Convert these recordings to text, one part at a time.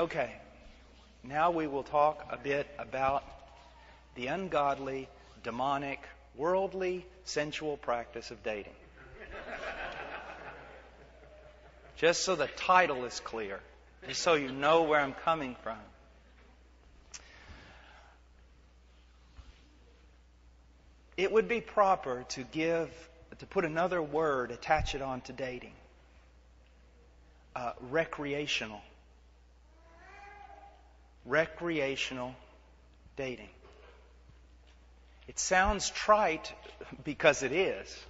Okay, now we will talk a bit about the ungodly, demonic, worldly, sensual practice of dating. just so the title is clear, just so you know where I'm coming from. It would be proper to give, to put another word, attach it on to dating. Uh, recreational. Recreational dating. It sounds trite because it is,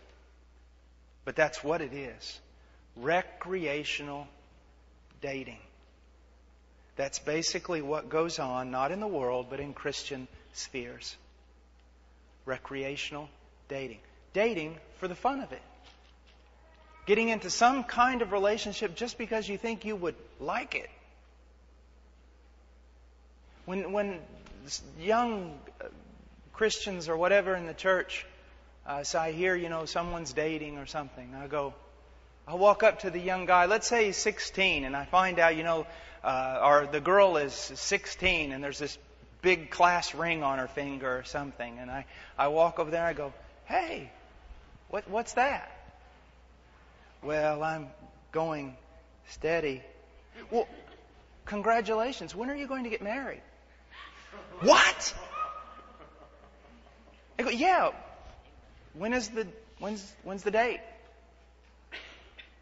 but that's what it is. Recreational dating. That's basically what goes on, not in the world, but in Christian spheres. Recreational dating. Dating for the fun of it. Getting into some kind of relationship just because you think you would like it. When, when young Christians or whatever in the church, uh, so I hear, you know, someone's dating or something. I go, I walk up to the young guy, let's say he's 16, and I find out, you know, uh, or the girl is 16, and there's this big class ring on her finger or something. And I, I walk over there and I go, hey, what, what's that? Well, I'm going steady. Well, congratulations. When are you going to get married? What? I go, yeah. When is the when's when's the date?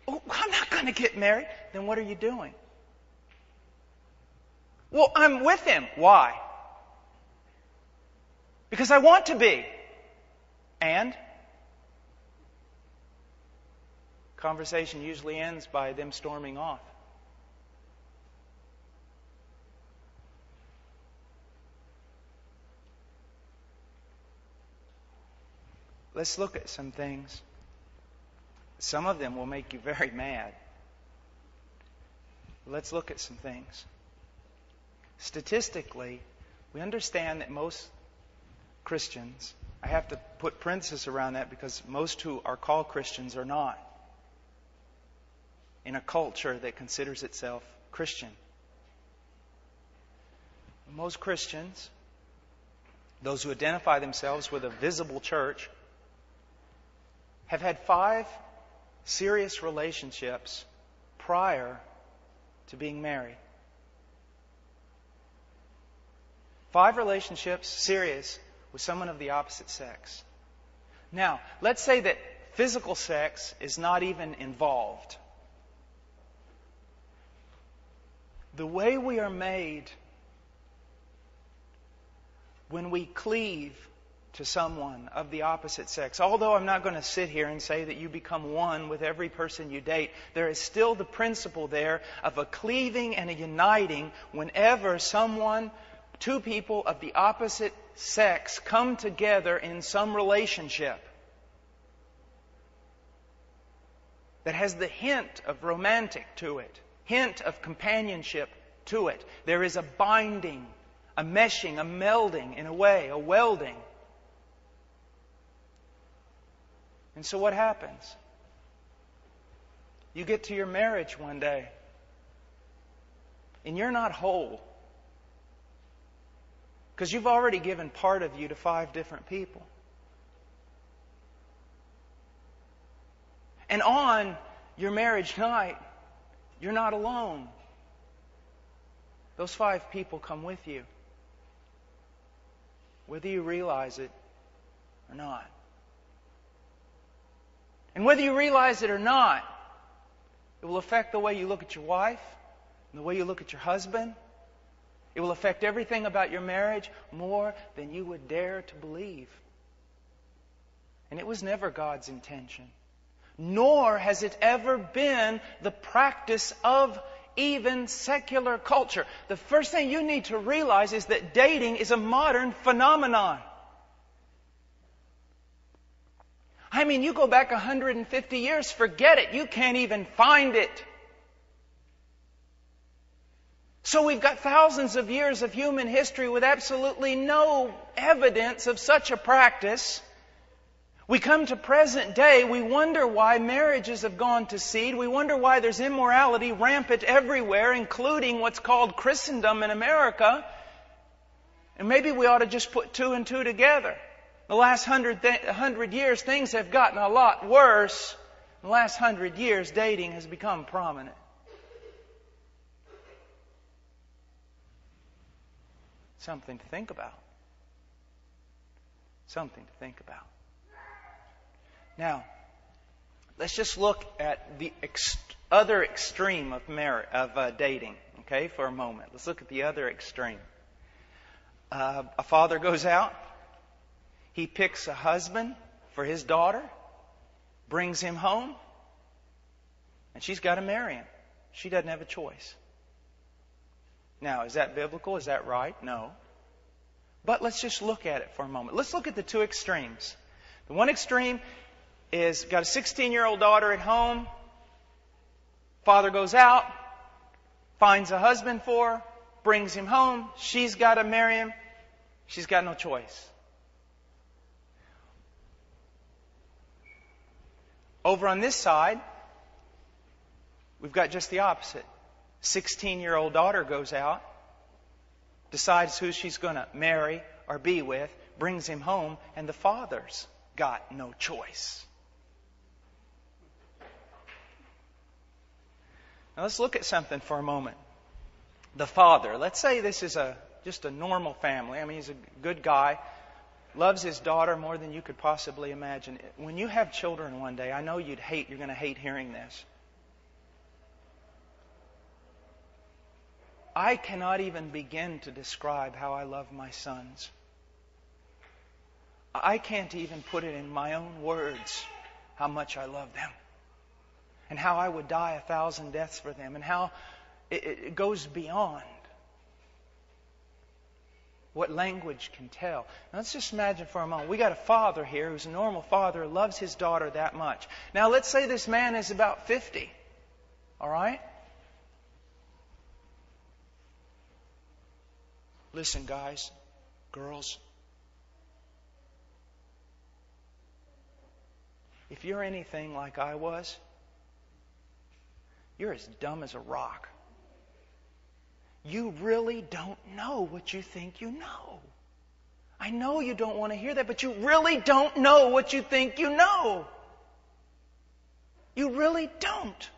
Oh, I'm not going to get married. Then what are you doing? Well, I'm with him. Why? Because I want to be. And conversation usually ends by them storming off. Let's look at some things. Some of them will make you very mad. Let's look at some things. Statistically, we understand that most Christians, I have to put parentheses around that because most who are called Christians are not in a culture that considers itself Christian. Most Christians, those who identify themselves with a visible church, have had five serious relationships prior to being married. Five relationships, serious, with someone of the opposite sex. Now, let's say that physical sex is not even involved. The way we are made when we cleave to someone of the opposite sex. Although I'm not going to sit here and say that you become one with every person you date, there is still the principle there of a cleaving and a uniting whenever someone, two people of the opposite sex come together in some relationship that has the hint of romantic to it, hint of companionship to it. There is a binding, a meshing, a melding in a way, a welding And so what happens? You get to your marriage one day, and you're not whole. Because you've already given part of you to five different people. And on your marriage night, you're not alone. Those five people come with you, whether you realize it or not. And whether you realize it or not, it will affect the way you look at your wife, and the way you look at your husband. It will affect everything about your marriage more than you would dare to believe. And it was never God's intention. Nor has it ever been the practice of even secular culture. The first thing you need to realize is that dating is a modern phenomenon. I mean, you go back 150 years, forget it. You can't even find it. So we've got thousands of years of human history with absolutely no evidence of such a practice. We come to present day, we wonder why marriages have gone to seed. We wonder why there's immorality rampant everywhere, including what's called Christendom in America. And maybe we ought to just put two and two together. The last hundred, th- hundred years, things have gotten a lot worse. In the last hundred years, dating has become prominent. Something to think about. Something to think about. Now, let's just look at the ex- other extreme of, mar- of uh, dating, okay, for a moment. Let's look at the other extreme. Uh, a father goes out, he picks a husband for his daughter, brings him home, and she's got to marry him. She doesn't have a choice. Now, is that biblical? Is that right? No. But let's just look at it for a moment. Let's look at the two extremes. The one extreme is got a 16 year old daughter at home. Father goes out, finds a husband for her, brings him home. She's got to marry him. She's got no choice. Over on this side, we've got just the opposite. 16 year old daughter goes out, decides who she's going to marry or be with, brings him home, and the father's got no choice. Now let's look at something for a moment. The father, let's say this is a just a normal family. I mean, he's a good guy, loves his daughter more than you could possibly imagine. When you have children one day, I know you'd hate, you're going to hate hearing this. I cannot even begin to describe how I love my sons. I can't even put it in my own words how much I love them. And how I would die a thousand deaths for them. And how it, it goes beyond what language can tell. Now, let's just imagine for a moment. We got a father here who's a normal father, loves his daughter that much. Now, let's say this man is about 50. All right? Listen, guys, girls. If you're anything like I was, you're as dumb as a rock. You really don't know what you think you know. I know you don't want to hear that, but you really don't know what you think you know. You really don't.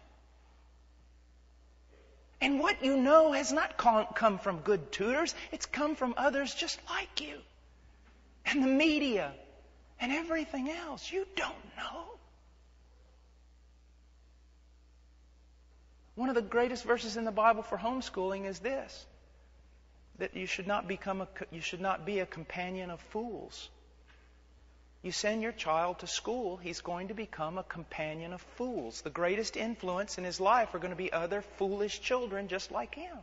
And what you know has not come from good tutors, it's come from others just like you. And the media and everything else. You don't know. One of the greatest verses in the Bible for homeschooling is this that you should not become a, you should not be a companion of fools. You send your child to school, he's going to become a companion of fools. The greatest influence in his life are going to be other foolish children just like him.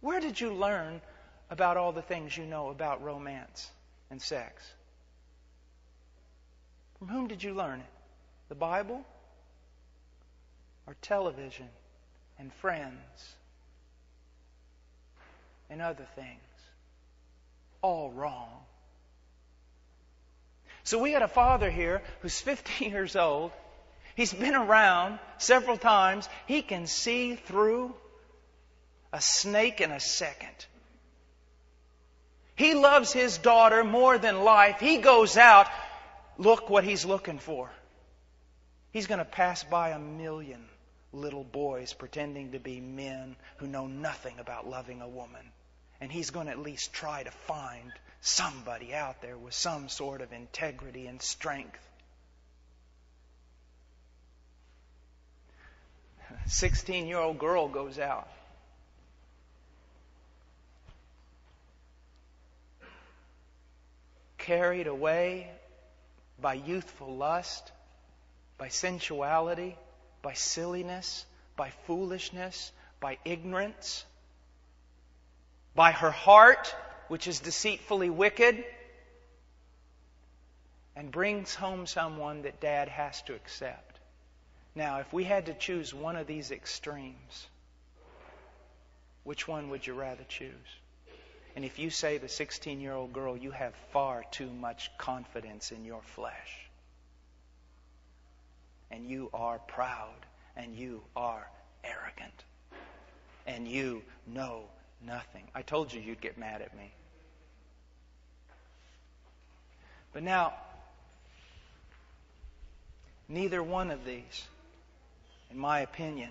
Where did you learn about all the things you know about romance and sex? From whom did you learn it? The Bible? Or television and friends and other things? All wrong. So we got a father here who's 50 years old. He's been around several times. He can see through a snake in a second. He loves his daughter more than life. He goes out. Look what he's looking for. He's going to pass by a million little boys pretending to be men who know nothing about loving a woman. And he's going to at least try to find somebody out there with some sort of integrity and strength. 16 year old girl goes out. Carried away by youthful lust, by sensuality, by silliness, by foolishness, by ignorance, by her heart which is deceitfully wicked, and brings home someone that dad has to accept. Now, if we had to choose one of these extremes, which one would you rather choose? And if you say the 16 year old girl, you have far too much confidence in your flesh. And you are proud. And you are arrogant. And you know nothing. I told you you'd get mad at me. But now, neither one of these, in my opinion,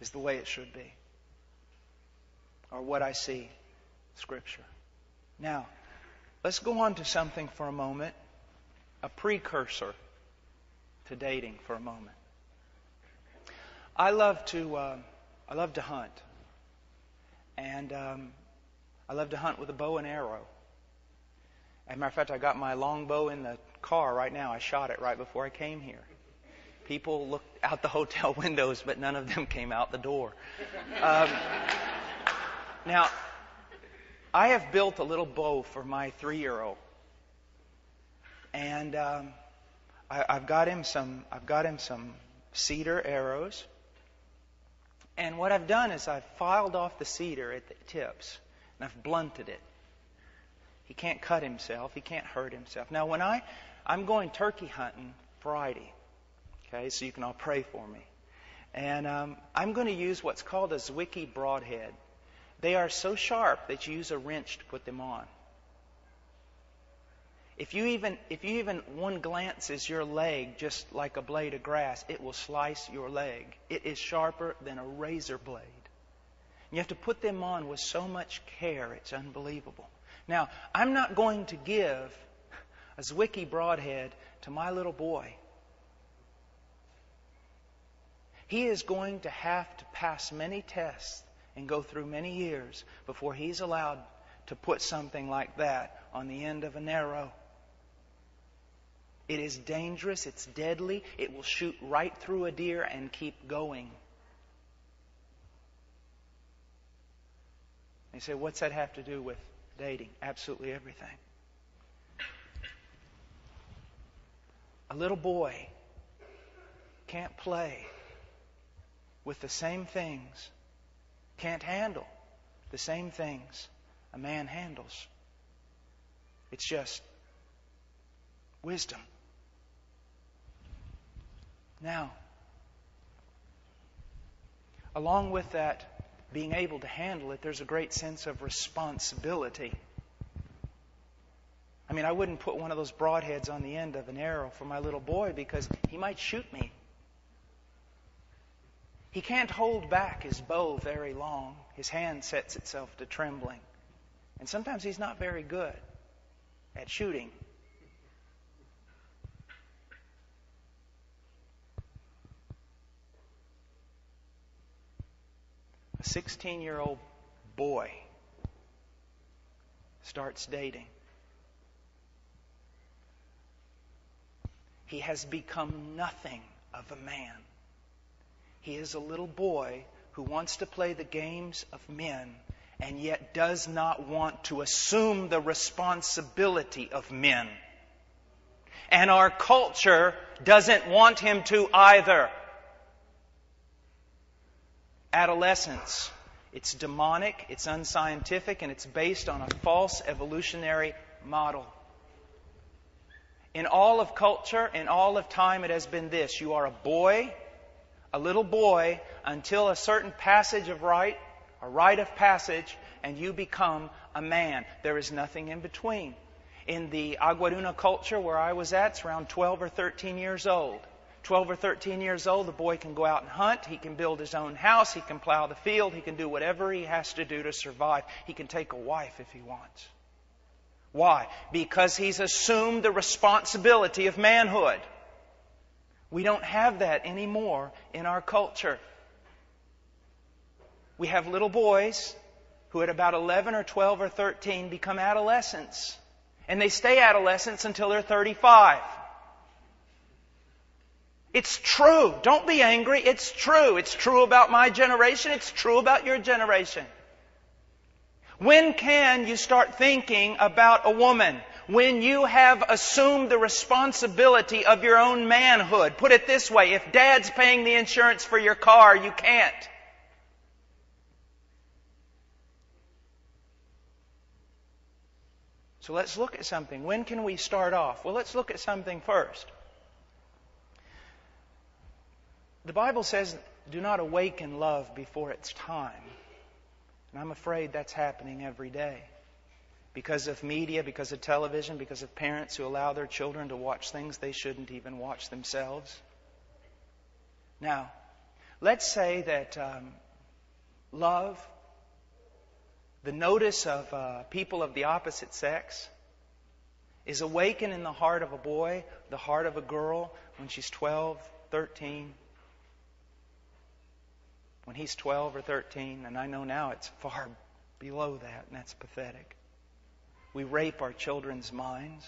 is the way it should be, or what I see Scripture. Now, let's go on to something for a moment, a precursor to dating for a moment. I love to uh, I love to hunt, and um, I love to hunt with a bow and arrow. As a matter of fact, I got my longbow in the car right now. I shot it right before I came here. People looked out the hotel windows, but none of them came out the door. Um, now, I have built a little bow for my three-year-old, and um, I, I've got him some. I've got him some cedar arrows, and what I've done is I've filed off the cedar at the tips, and I've blunted it. He can't cut himself. He can't hurt himself. Now, when I, I'm going turkey hunting Friday, okay, so you can all pray for me. And um, I'm going to use what's called a Zwickey broadhead. They are so sharp that you use a wrench to put them on. If you even if you even one glances your leg just like a blade of grass, it will slice your leg. It is sharper than a razor blade. You have to put them on with so much care, it's unbelievable. Now, I'm not going to give a Zwickey broadhead to my little boy. He is going to have to pass many tests and go through many years before he's allowed to put something like that on the end of an arrow. It is dangerous, it's deadly, it will shoot right through a deer and keep going. You say, what's that have to do with dating, absolutely everything. A little boy can't play with the same things, can't handle the same things a man handles. It's just wisdom. Now, along with that being able to handle it, there's a great sense of responsibility. I mean, I wouldn't put one of those broadheads on the end of an arrow for my little boy because he might shoot me. He can't hold back his bow very long. His hand sets itself to trembling. And sometimes he's not very good at shooting. A 16 year old boy starts dating. He has become nothing of a man. He is a little boy who wants to play the games of men and yet does not want to assume the responsibility of men. And our culture doesn't want him to either adolescence. It's demonic, it's unscientific, and it's based on a false evolutionary model. In all of culture, in all of time, it has been this. You are a boy, a little boy, until a certain passage of rite, a rite of passage, and you become a man. There is nothing in between. In the Aguaruna culture where I was at, it's around 12 or 13 years old. 12 or 13 years old, the boy can go out and hunt. He can build his own house. He can plow the field. He can do whatever he has to do to survive. He can take a wife if he wants. Why? Because he's assumed the responsibility of manhood. We don't have that anymore in our culture. We have little boys who at about 11 or 12 or 13 become adolescents. And they stay adolescents until they're 35. It's true. Don't be angry. It's true. It's true about my generation. It's true about your generation. When can you start thinking about a woman? When you have assumed the responsibility of your own manhood. Put it this way, if dad's paying the insurance for your car, you can't. So let's look at something. When can we start off? Well, let's look at something first. The Bible says, do not awaken love before its time. And I'm afraid that's happening every day. Because of media, because of television, because of parents who allow their children to watch things they shouldn't even watch themselves. Now, let's say that um, love, the notice of uh, people of the opposite sex, is awakened in the heart of a boy, the heart of a girl when she's 12, 13, when he's 12 or 13, and I know now it's far below that, and that's pathetic. We rape our children's minds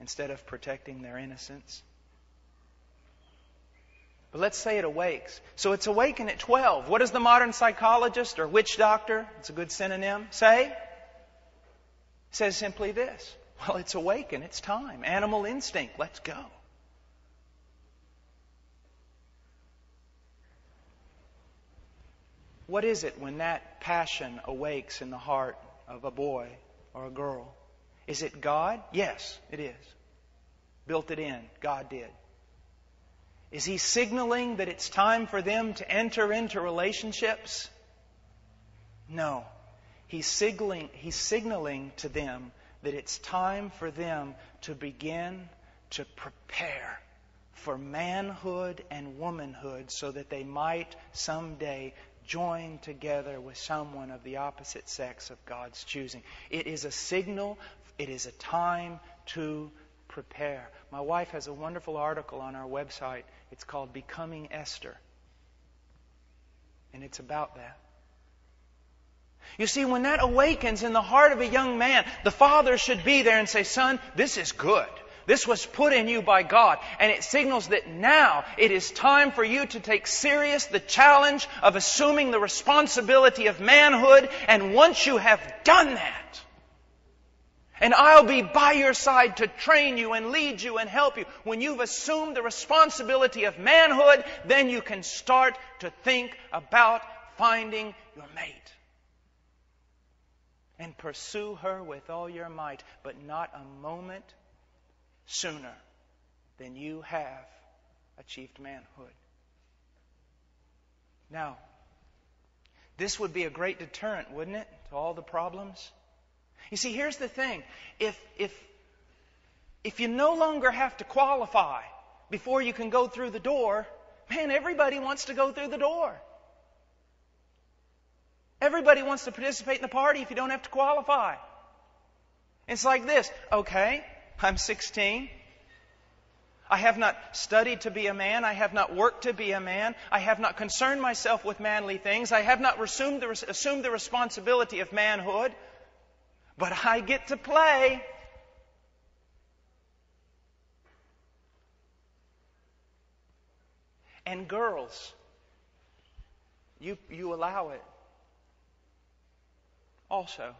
instead of protecting their innocence. But let's say it awakes. So it's awakened at 12. What does the modern psychologist or witch doctor, it's a good synonym, say? Says simply this. Well, it's awakened. It's time. Animal instinct. Let's go. What is it when that passion awakes in the heart of a boy or a girl? Is it God? Yes, it is. Built it in. God did. Is He signaling that it's time for them to enter into relationships? No. He's signaling, he's signaling to them that it's time for them to begin to prepare for manhood and womanhood so that they might someday joined together with someone of the opposite sex of God's choosing. It is a signal, it is a time to prepare. My wife has a wonderful article on our website. It's called Becoming Esther. And it's about that. You see, when that awakens in the heart of a young man, the father should be there and say, Son, this is good. This was put in you by God, and it signals that now it is time for you to take serious the challenge of assuming the responsibility of manhood, and once you have done that, and I'll be by your side to train you and lead you and help you. When you've assumed the responsibility of manhood, then you can start to think about finding your mate. And pursue her with all your might, but not a moment sooner than you have achieved manhood. Now, this would be a great deterrent, wouldn't it, to all the problems? You see, here's the thing. If, if, if you no longer have to qualify before you can go through the door, man, everybody wants to go through the door. Everybody wants to participate in the party if you don't have to qualify. It's like this. Okay, I'm 16. I have not studied to be a man. I have not worked to be a man. I have not concerned myself with manly things. I have not assumed the, assumed the responsibility of manhood. But I get to play. And girls, you, you allow it. Also.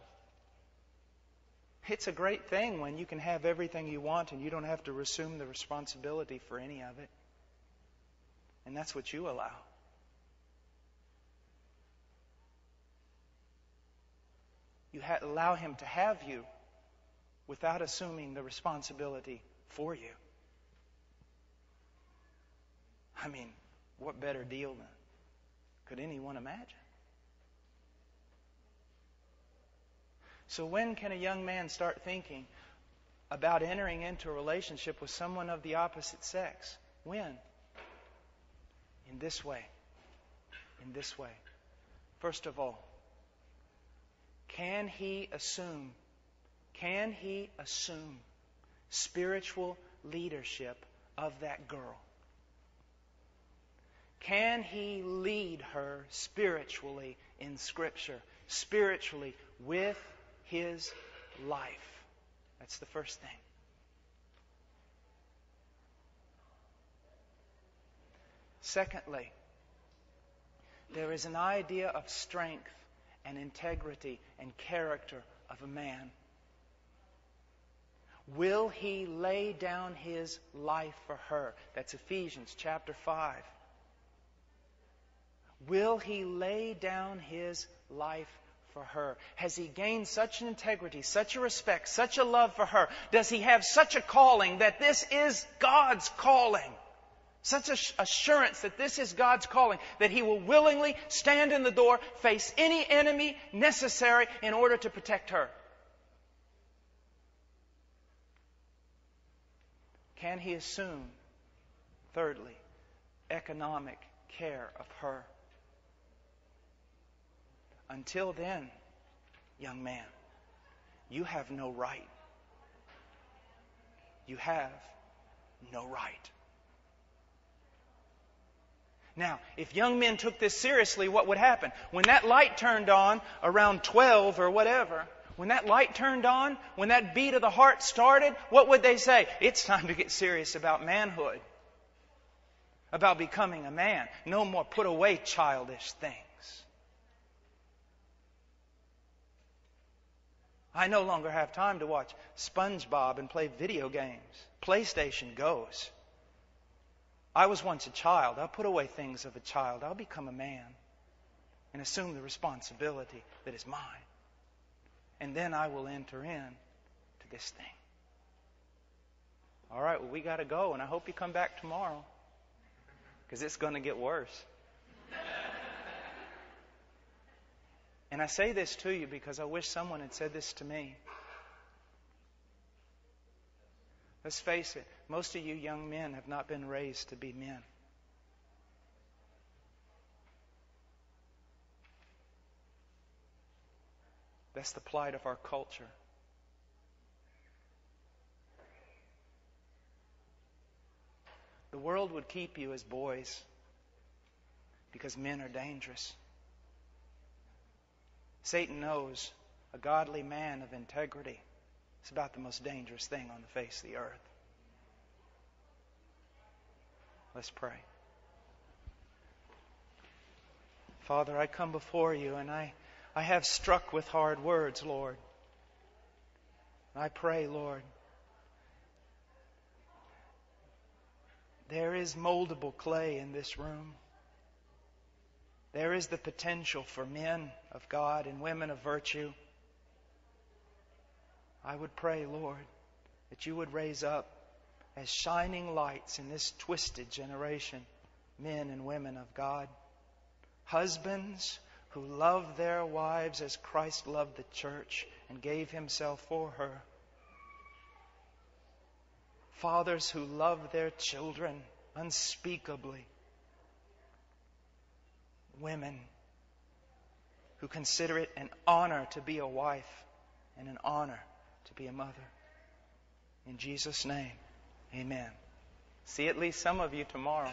It's a great thing when you can have everything you want and you don't have to assume the responsibility for any of it. And that's what you allow. You ha- allow Him to have you without assuming the responsibility for you. I mean, what better deal than could anyone imagine? So, when can a young man start thinking about entering into a relationship with someone of the opposite sex? When? In this way. In this way. First of all, can he assume, can he assume spiritual leadership of that girl? Can he lead her spiritually in Scripture, spiritually with his life. That's the first thing. Secondly, there is an idea of strength and integrity and character of a man. Will he lay down his life for her? That's Ephesians chapter 5. Will he lay down his life for her? Has he gained such an integrity, such a respect, such a love for her? Does he have such a calling that this is God's calling? Such assurance that this is God's calling, that he will willingly stand in the door, face any enemy necessary in order to protect her. Can he assume, thirdly, economic care of her? Until then, young man, you have no right. You have no right. Now, if young men took this seriously, what would happen? When that light turned on around 12 or whatever, when that light turned on, when that beat of the heart started, what would they say? It's time to get serious about manhood, about becoming a man. No more put away childish things. I no longer have time to watch SpongeBob and play video games. PlayStation goes. I was once a child. I'll put away things of a child. I'll become a man and assume the responsibility that is mine. And then I will enter in to this thing. All right, well, we got to go, and I hope you come back tomorrow because it's going to get worse. And I say this to you because I wish someone had said this to me. Let's face it, most of you young men have not been raised to be men. That's the plight of our culture. The world would keep you as boys because men are dangerous. Satan knows a godly man of integrity is about the most dangerous thing on the face of the earth. Let's pray. Father, I come before you and I, I have struck with hard words, Lord. I pray, Lord, there is moldable clay in this room. There is the potential for men of God and women of virtue. I would pray, Lord, that you would raise up as shining lights in this twisted generation men and women of God. Husbands who love their wives as Christ loved the church and gave himself for her. Fathers who love their children unspeakably women who consider it an honor to be a wife and an honor to be a mother. In Jesus' name, amen. See at least some of you tomorrow.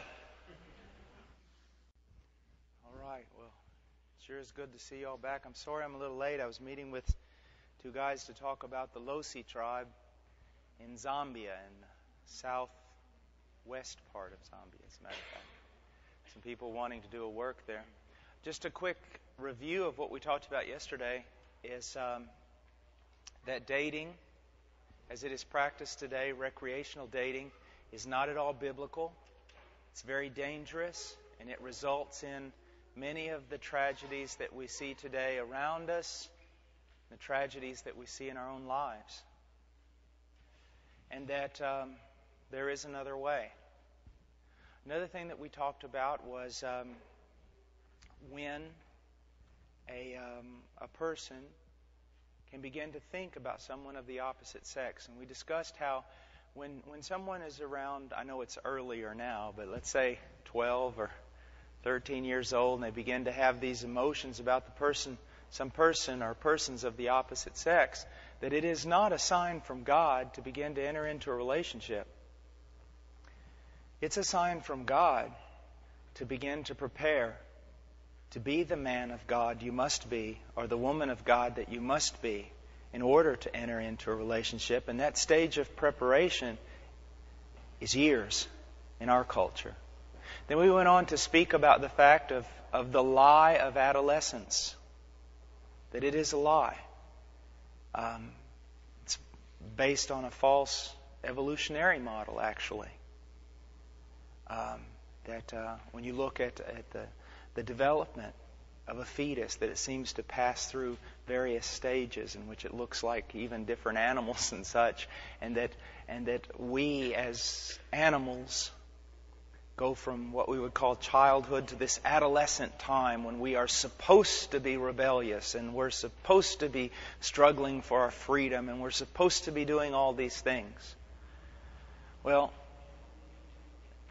All right, well, sure is good to see you all back. I'm sorry I'm a little late. I was meeting with two guys to talk about the Lozi tribe in Zambia, in the southwest part of Zambia, as a matter of fact some people wanting to do a work there. Just a quick review of what we talked about yesterday is um, that dating, as it is practiced today, recreational dating, is not at all biblical. It's very dangerous, and it results in many of the tragedies that we see today around us, the tragedies that we see in our own lives. And that um, there is another way. Another thing that we talked about was um, when a, um, a person can begin to think about someone of the opposite sex. And we discussed how when, when someone is around, I know it's earlier now, but let's say 12 or 13 years old, and they begin to have these emotions about the person, some person or persons of the opposite sex, that it is not a sign from God to begin to enter into a relationship. It's a sign from God to begin to prepare to be the man of God you must be, or the woman of God that you must be, in order to enter into a relationship. And that stage of preparation is years in our culture. Then we went on to speak about the fact of, of the lie of adolescence, that it is a lie. Um, it's based on a false evolutionary model, actually um, that uh, when you look at, at the, the development of a fetus that it seems to pass through various stages in which it looks like even different animals and such and that and that we as animals go from what we would call childhood to this adolescent time when we are supposed to be rebellious and we're supposed to be struggling for our freedom and we're supposed to be doing all these things. Well,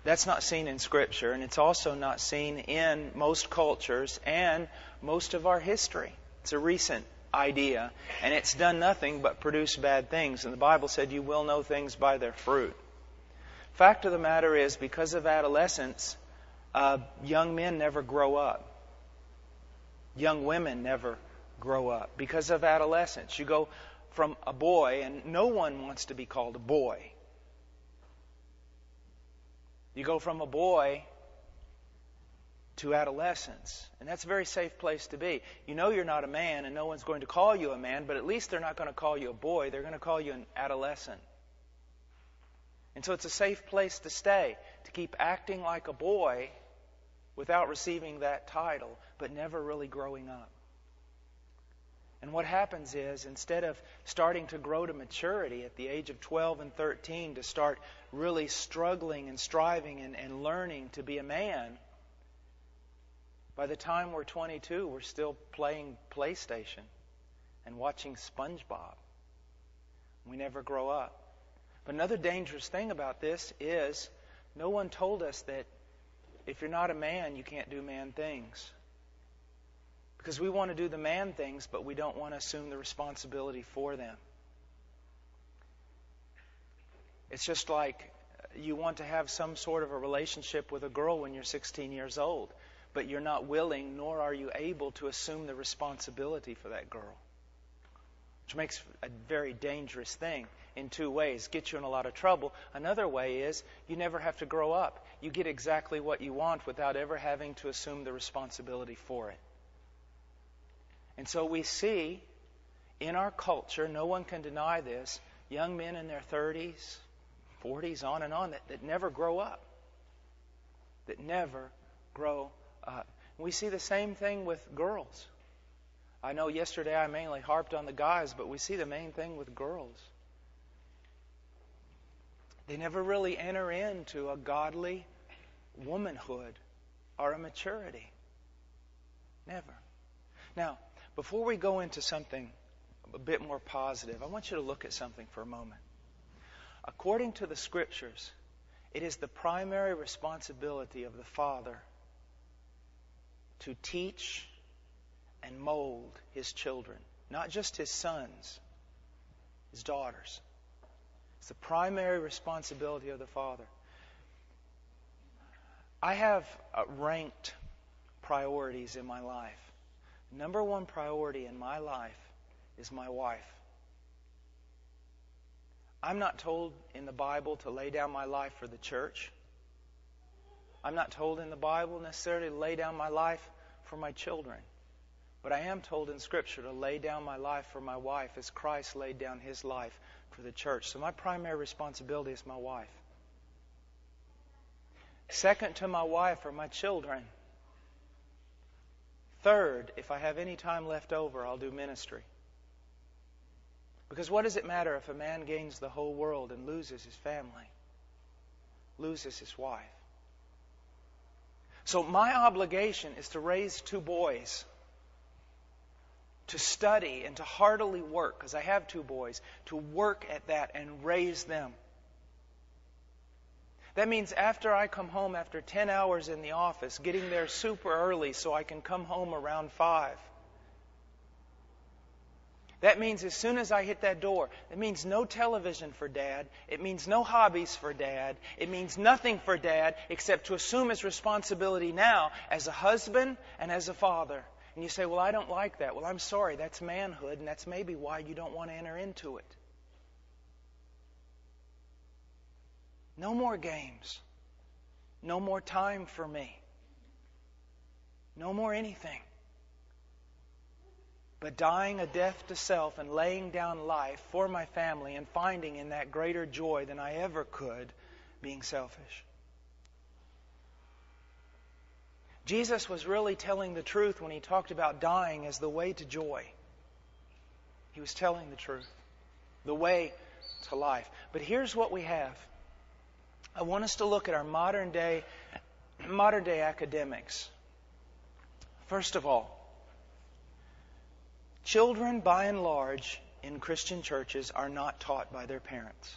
that's not seen in Scripture, and it's also not seen in most cultures and most of our history. It's a recent idea, and it's done nothing but produce bad things. And the Bible said, You will know things by their fruit. Fact of the matter is, because of adolescence, uh, young men never grow up. Young women never grow up because of adolescence. You go from a boy, and no one wants to be called a boy. You go from a boy to adolescence. And that's a very safe place to be. You know you're not a man, and no one's going to call you a man, but at least they're not going to call you a boy. They're going to call you an adolescent. And so it's a safe place to stay, to keep acting like a boy without receiving that title, but never really growing up. And what happens is, instead of starting to grow to maturity at the age of 12 and 13, to start really struggling and striving and, and learning to be a man, by the time we're 22, we're still playing PlayStation and watching SpongeBob. We never grow up. But another dangerous thing about this is no one told us that if you're not a man, you can't do man things. Because we want to do the man things, but we don't want to assume the responsibility for them. It's just like you want to have some sort of a relationship with a girl when you're 16 years old, but you're not willing nor are you able to assume the responsibility for that girl. Which makes a very dangerous thing in two ways. Gets you in a lot of trouble. Another way is you never have to grow up. You get exactly what you want without ever having to assume the responsibility for it. And so we see in our culture, no one can deny this, young men in their 30s, 40s, on and on, that, that never grow up. That never grow up. We see the same thing with girls. I know yesterday I mainly harped on the guys, but we see the main thing with girls. They never really enter into a godly womanhood or a maturity. Never. Now, before we go into something a bit more positive, I want you to look at something for a moment. According to the scriptures, it is the primary responsibility of the father to teach and mold his children, not just his sons, his daughters. It's the primary responsibility of the father. I have uh, ranked priorities in my life number one priority in my life is my wife. I'm not told in the Bible to lay down my life for the church. I'm not told in the Bible necessarily to lay down my life for my children. But I am told in Scripture to lay down my life for my wife as Christ laid down his life for the church. So my primary responsibility is my wife. Second to my wife are my children. Third, if I have any time left over, I'll do ministry. Because what does it matter if a man gains the whole world and loses his family, loses his wife? So my obligation is to raise two boys, to study and to heartily work, because I have two boys, to work at that and raise them. That means after I come home after 10 hours in the office, getting there super early so I can come home around 5. That means as soon as I hit that door, it means no television for dad. It means no hobbies for dad. It means nothing for dad except to assume his responsibility now as a husband and as a father. And you say, Well, I don't like that. Well, I'm sorry. That's manhood, and that's maybe why you don't want to enter into it. No more games. No more time for me. No more anything. But dying a death to self and laying down life for my family and finding in that greater joy than I ever could being selfish. Jesus was really telling the truth when he talked about dying as the way to joy. He was telling the truth, the way to life. But here's what we have. I want us to look at our modern day modern day academics. First of all, children by and large in Christian churches are not taught by their parents.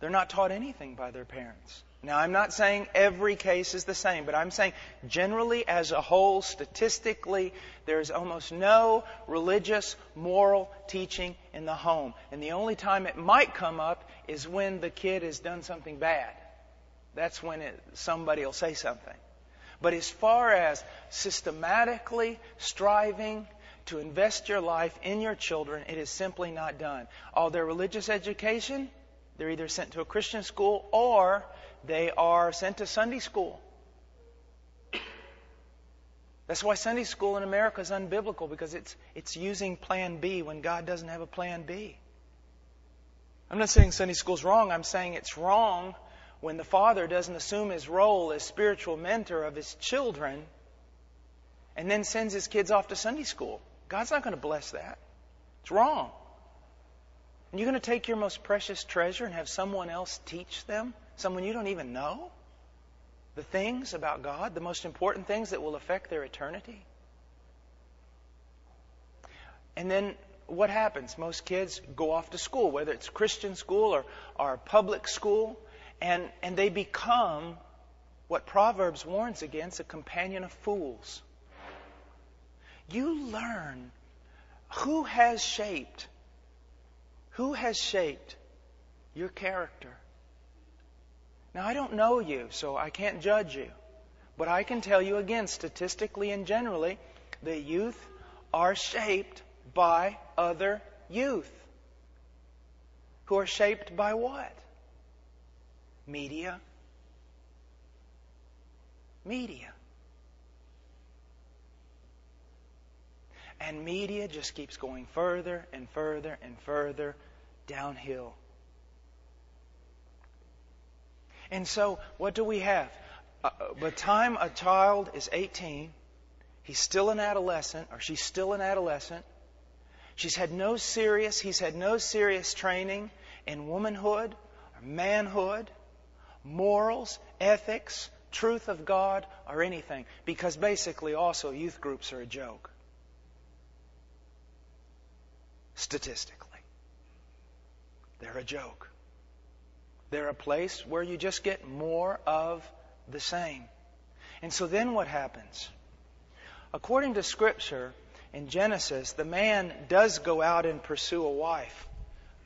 They're not taught anything by their parents. Now, I'm not saying every case is the same, but I'm saying generally as a whole, statistically, there is almost no religious, moral teaching in the home. And the only time it might come up is when the kid has done something bad. That's when it, somebody will say something. But as far as systematically striving to invest your life in your children, it is simply not done. All their religious education, they're either sent to a Christian school or they are sent to Sunday school. That's why Sunday school in America is unbiblical because it's, it's using plan B when God doesn't have a plan B. I'm not saying Sunday school's wrong. I'm saying it's wrong when the father doesn't assume his role as spiritual mentor of his children and then sends his kids off to Sunday school. God's not going to bless that. It's wrong. And you're going to take your most precious treasure and have someone else teach them, someone you don't even know, the things about God, the most important things that will affect their eternity. And then what happens? Most kids go off to school, whether it's Christian school or, or public school, and, and they become what Proverbs warns against a companion of fools. You learn who has shaped who has shaped your character? Now, I don't know you, so I can't judge you. But I can tell you again, statistically and generally, the youth are shaped by other youth. Who are shaped by what? Media. Media. And media just keeps going further and further and further downhill. And so, what do we have? Uh, by the time a child is 18, he's still an adolescent, or she's still an adolescent. She's had no serious, he's had no serious training in womanhood or manhood, morals, ethics, truth of God, or anything. Because basically, also, youth groups are a joke statistically. They're a joke. They're a place where you just get more of the same. And so then what happens? According to Scripture, in Genesis, the man does go out and pursue a wife,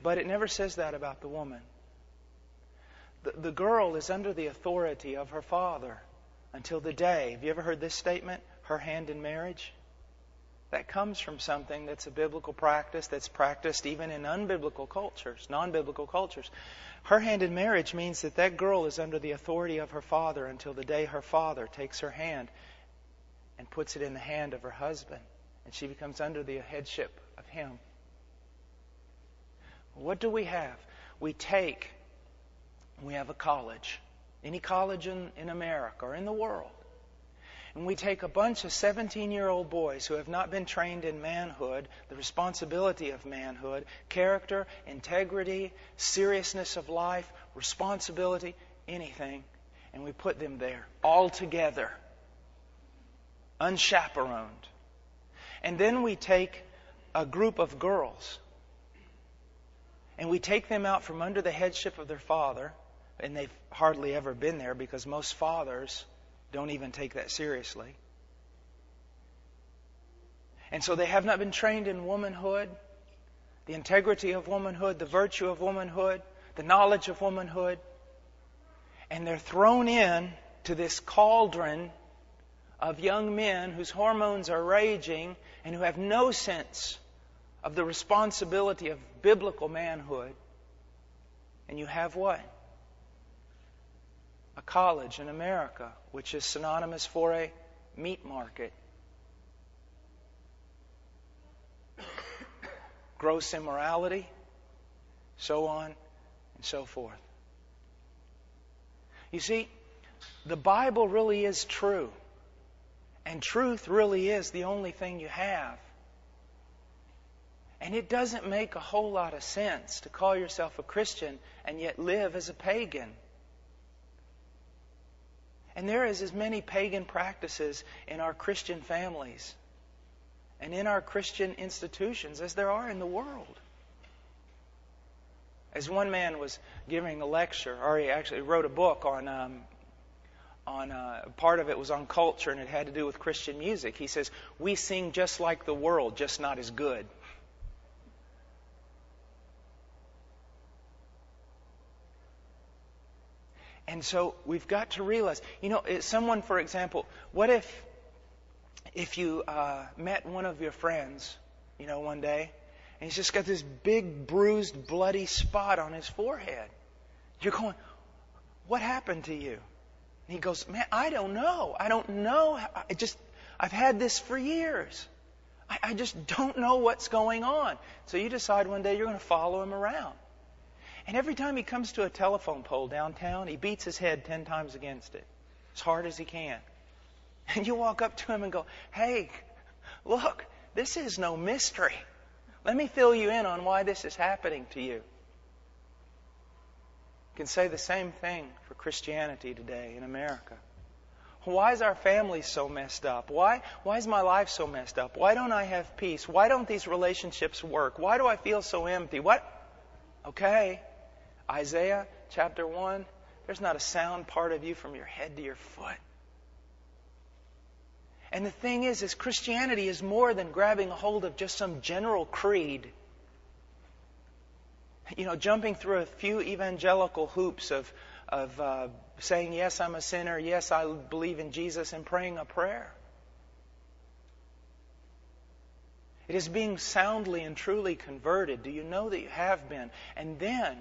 but it never says that about the woman. The, the girl is under the authority of her father until the day. Have you ever heard this statement? Her hand in marriage? That comes from something that's a biblical practice that's practiced even in unbiblical cultures, non biblical cultures. Her hand in marriage means that that girl is under the authority of her father until the day her father takes her hand and puts it in the hand of her husband, and she becomes under the headship of him. What do we have? We take, we have a college, any college in, in America or in the world and we take a bunch of 17 year old boys who have not been trained in manhood, the responsibility of manhood, character, integrity, seriousness of life, responsibility, anything, and we put them there all together, unchaperoned. And then we take a group of girls and we take them out from under the headship of their father, and they've hardly ever been there because most fathers don't even take that seriously. And so they have not been trained in womanhood, the integrity of womanhood, the virtue of womanhood, the knowledge of womanhood. And they're thrown in to this cauldron of young men whose hormones are raging and who have no sense of the responsibility of biblical manhood. And you have what? A college in America, which is synonymous for a meat market. Gross immorality, so on and so forth. You see, the Bible really is true. And truth really is the only thing you have. And it doesn't make a whole lot of sense to call yourself a Christian and yet live as a pagan. And there is as many pagan practices in our Christian families and in our Christian institutions as there are in the world. As one man was giving a lecture, or he actually wrote a book on, um, on uh, part of it was on culture and it had to do with Christian music. He says, We sing just like the world, just not as good. And so we've got to realize, you know, someone, for example, what if if you uh, met one of your friends, you know, one day, and he's just got this big bruised, bloody spot on his forehead? You're going, what happened to you? And he goes, man, I don't know. I don't know. I just, I've had this for years. I, I just don't know what's going on. So you decide one day you're going to follow him around. And every time he comes to a telephone pole downtown, he beats his head ten times against it, as hard as he can. And you walk up to him and go, Hey, look, this is no mystery. Let me fill you in on why this is happening to you. You can say the same thing for Christianity today in America. Why is our family so messed up? Why, why is my life so messed up? Why don't I have peace? Why don't these relationships work? Why do I feel so empty? What? Okay, Isaiah chapter 1, there's not a sound part of you from your head to your foot. And the thing is, is Christianity is more than grabbing a hold of just some general creed. You know, jumping through a few evangelical hoops of, of uh, saying, yes, I'm a sinner, yes, I believe in Jesus, and praying a prayer. It is being soundly and truly converted. Do you know that you have been? And then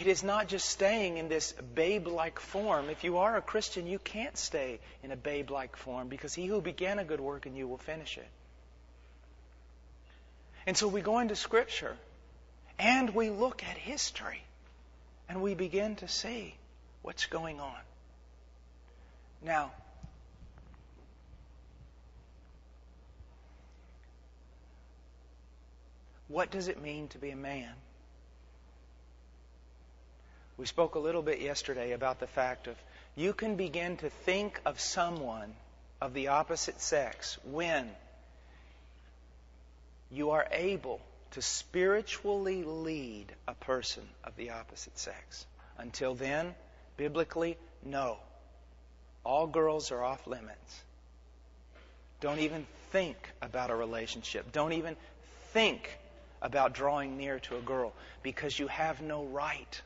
it is not just staying in this babe like form. If you are a Christian, you can't stay in a babe like form because he who began a good work in you will finish it. And so we go into Scripture and we look at history and we begin to see what's going on. Now, what does it mean to be a man? We spoke a little bit yesterday about the fact of you can begin to think of someone of the opposite sex when you are able to spiritually lead a person of the opposite sex. Until then, biblically, no. All girls are off limits. Don't even think about a relationship. Don't even think about drawing near to a girl because you have no right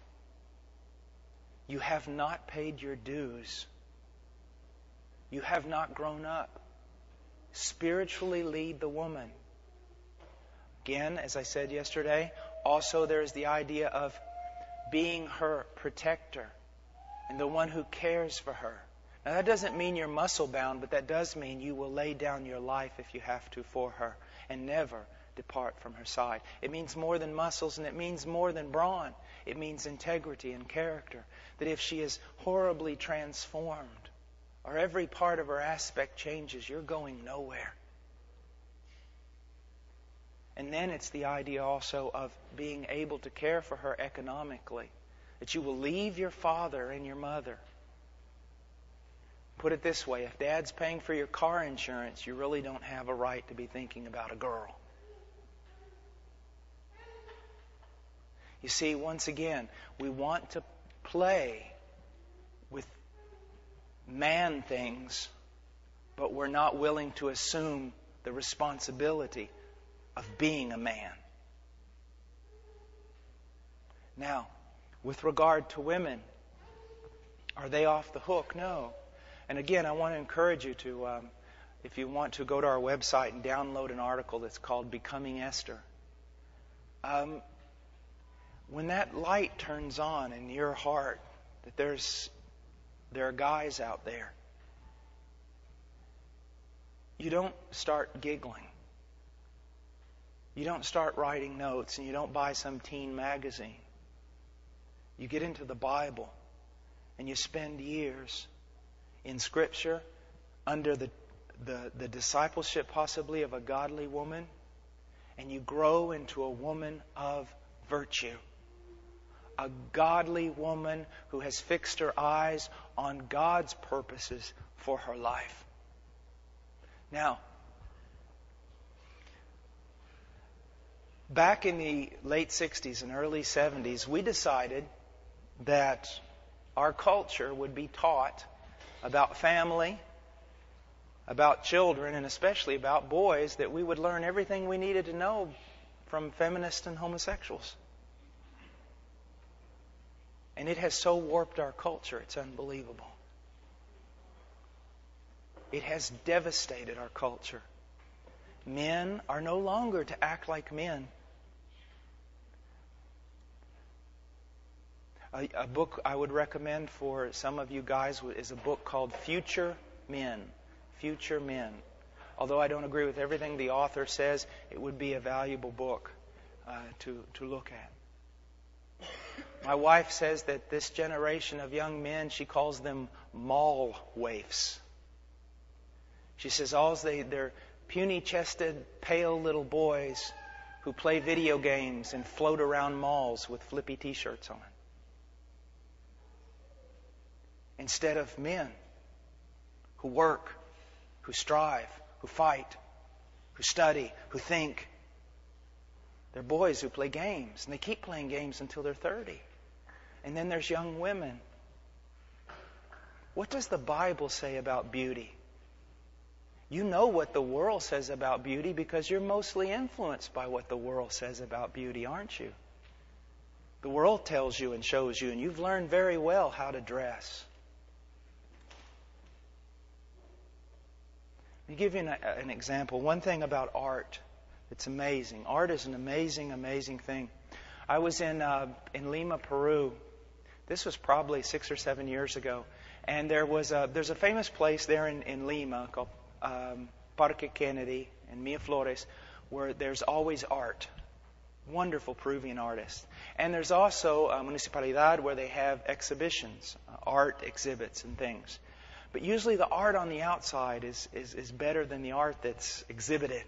you have not paid your dues. You have not grown up. Spiritually lead the woman. Again, as I said yesterday, also there is the idea of being her protector and the one who cares for her. Now, that doesn't mean you're muscle bound, but that does mean you will lay down your life if you have to for her and never depart from her side. It means more than muscles and it means more than brawn. It means integrity and character. That if she is horribly transformed or every part of her aspect changes, you're going nowhere. And then it's the idea also of being able to care for her economically. That you will leave your father and your mother. Put it this way if dad's paying for your car insurance, you really don't have a right to be thinking about a girl. You see, once again, we want to play with man things, but we're not willing to assume the responsibility of being a man. Now, with regard to women, are they off the hook? No. And again, I want to encourage you to, um, if you want to, go to our website and download an article that's called Becoming Esther. Um, when that light turns on in your heart that there's there are guys out there you don't start giggling you don't start writing notes and you don't buy some teen magazine you get into the bible and you spend years in Scripture under the, the, the discipleship possibly of a godly woman, and you grow into a woman of virtue. A godly woman who has fixed her eyes on God's purposes for her life. Now, back in the late 60s and early 70s, we decided that our culture would be taught about family, about children, and especially about boys, that we would learn everything we needed to know from feminists and homosexuals. And it has so warped our culture, it's unbelievable. It has devastated our culture. Men are no longer to act like men. A, a, book I would recommend for some of you guys is a book called Future Men. Future Men. Although I don't agree with everything the author says, it would be a valuable book uh, to, to look at. My wife says that this generation of young men, she calls them mall waifs. She says all they, they're puny chested, pale little boys who play video games and float around malls with flippy t shirts on instead of men who work, who strive, who fight, who study, who think. They're boys who play games, and they keep playing games until they're 30. And then there's young women. What does the Bible say about beauty? You know what the world says about beauty because you're mostly influenced by what the world says about beauty, aren't you? The world tells you and shows you, and you've learned very well how to dress. Let me give you an, an example. One thing about art that's amazing. Art is an amazing, amazing thing. I was in uh, in Lima, Peru. This was probably six or seven years ago, and there was a, there's a famous place there in, in Lima called um, Parque Kennedy and Miraflores, where there's always art. Wonderful Peruvian artists. And there's also a municipalidad where they have exhibitions, uh, art exhibits and things. But usually the art on the outside is, is, is better than the art that's exhibited.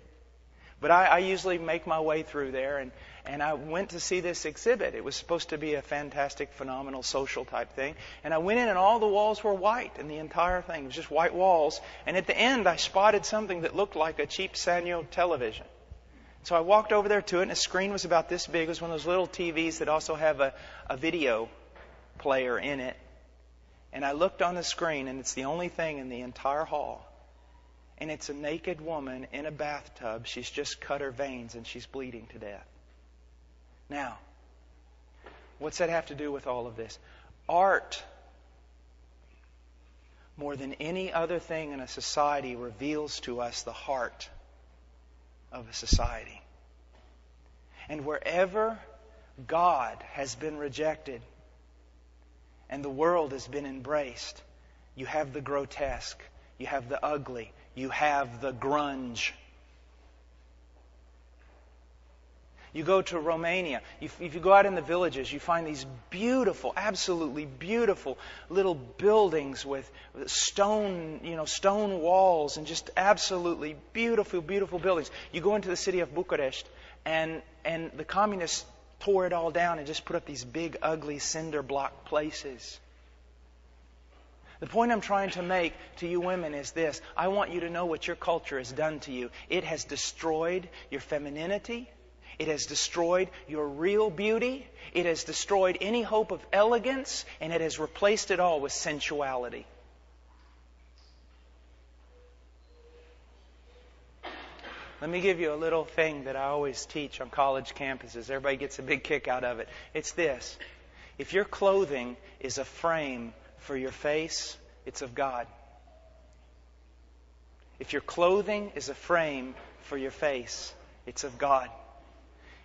But I, I usually make my way through there, and, and I went to see this exhibit. It was supposed to be a fantastic, phenomenal social type thing. And I went in, and all the walls were white, and the entire thing was just white walls. And at the end, I spotted something that looked like a cheap Sanyo television. So I walked over there to it, and the screen was about this big. It was one of those little TVs that also have a, a video player in it. And I looked on the screen, and it's the only thing in the entire hall. And it's a naked woman in a bathtub. She's just cut her veins and she's bleeding to death. Now, what's that have to do with all of this? Art, more than any other thing in a society, reveals to us the heart of a society. And wherever God has been rejected, and the world has been embraced. You have the grotesque, you have the ugly, you have the grunge. You go to Romania. If you go out in the villages, you find these beautiful, absolutely beautiful little buildings with stone, you know, stone walls and just absolutely beautiful, beautiful buildings. You go into the city of Bucharest, and and the communists tore it all down and just put up these big, ugly cinder block places. The point I'm trying to make to you women is this I want you to know what your culture has done to you. It has destroyed your femininity. It has destroyed your real beauty. It has destroyed any hope of elegance, and it has replaced it all with sensuality. Let me give you a little thing that I always teach on college campuses. Everybody gets a big kick out of it. It's this. If your clothing is a frame for your face, it's of God. If your clothing is a frame for your face, it's of God.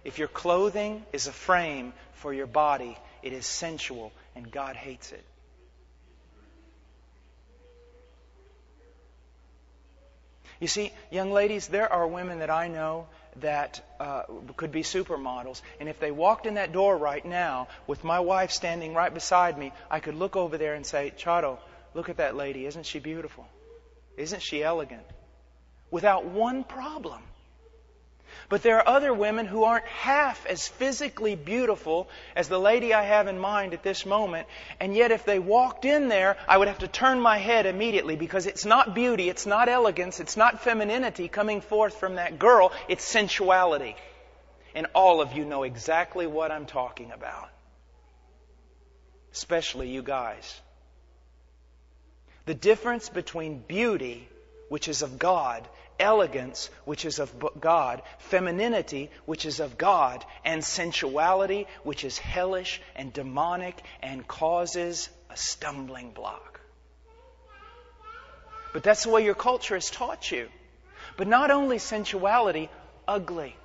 If your clothing is a frame for your body, it is sensual, and God hates it. You see, young ladies, there are women that I know that uh, could be supermodels. And if they walked in that door right now with my wife standing right beside me, I could look over there and say, Charo, look at that lady. Isn't she beautiful? Isn't she elegant? Without one problem. But there are other women who aren't half as physically beautiful as the lady I have in mind at this moment. And yet, if they walked in there, I would have to turn my head immediately because it's not beauty, it's not elegance, it's not femininity coming forth from that girl, it's sensuality. And all of you know exactly what I'm talking about. Especially you guys. The difference between beauty, which is of God, elegance, which is of God, femininity, which is of God, and sensuality, which is hellish and demonic and causes a stumbling block. But that's the way your culture has taught you. But not only sensuality, ugly.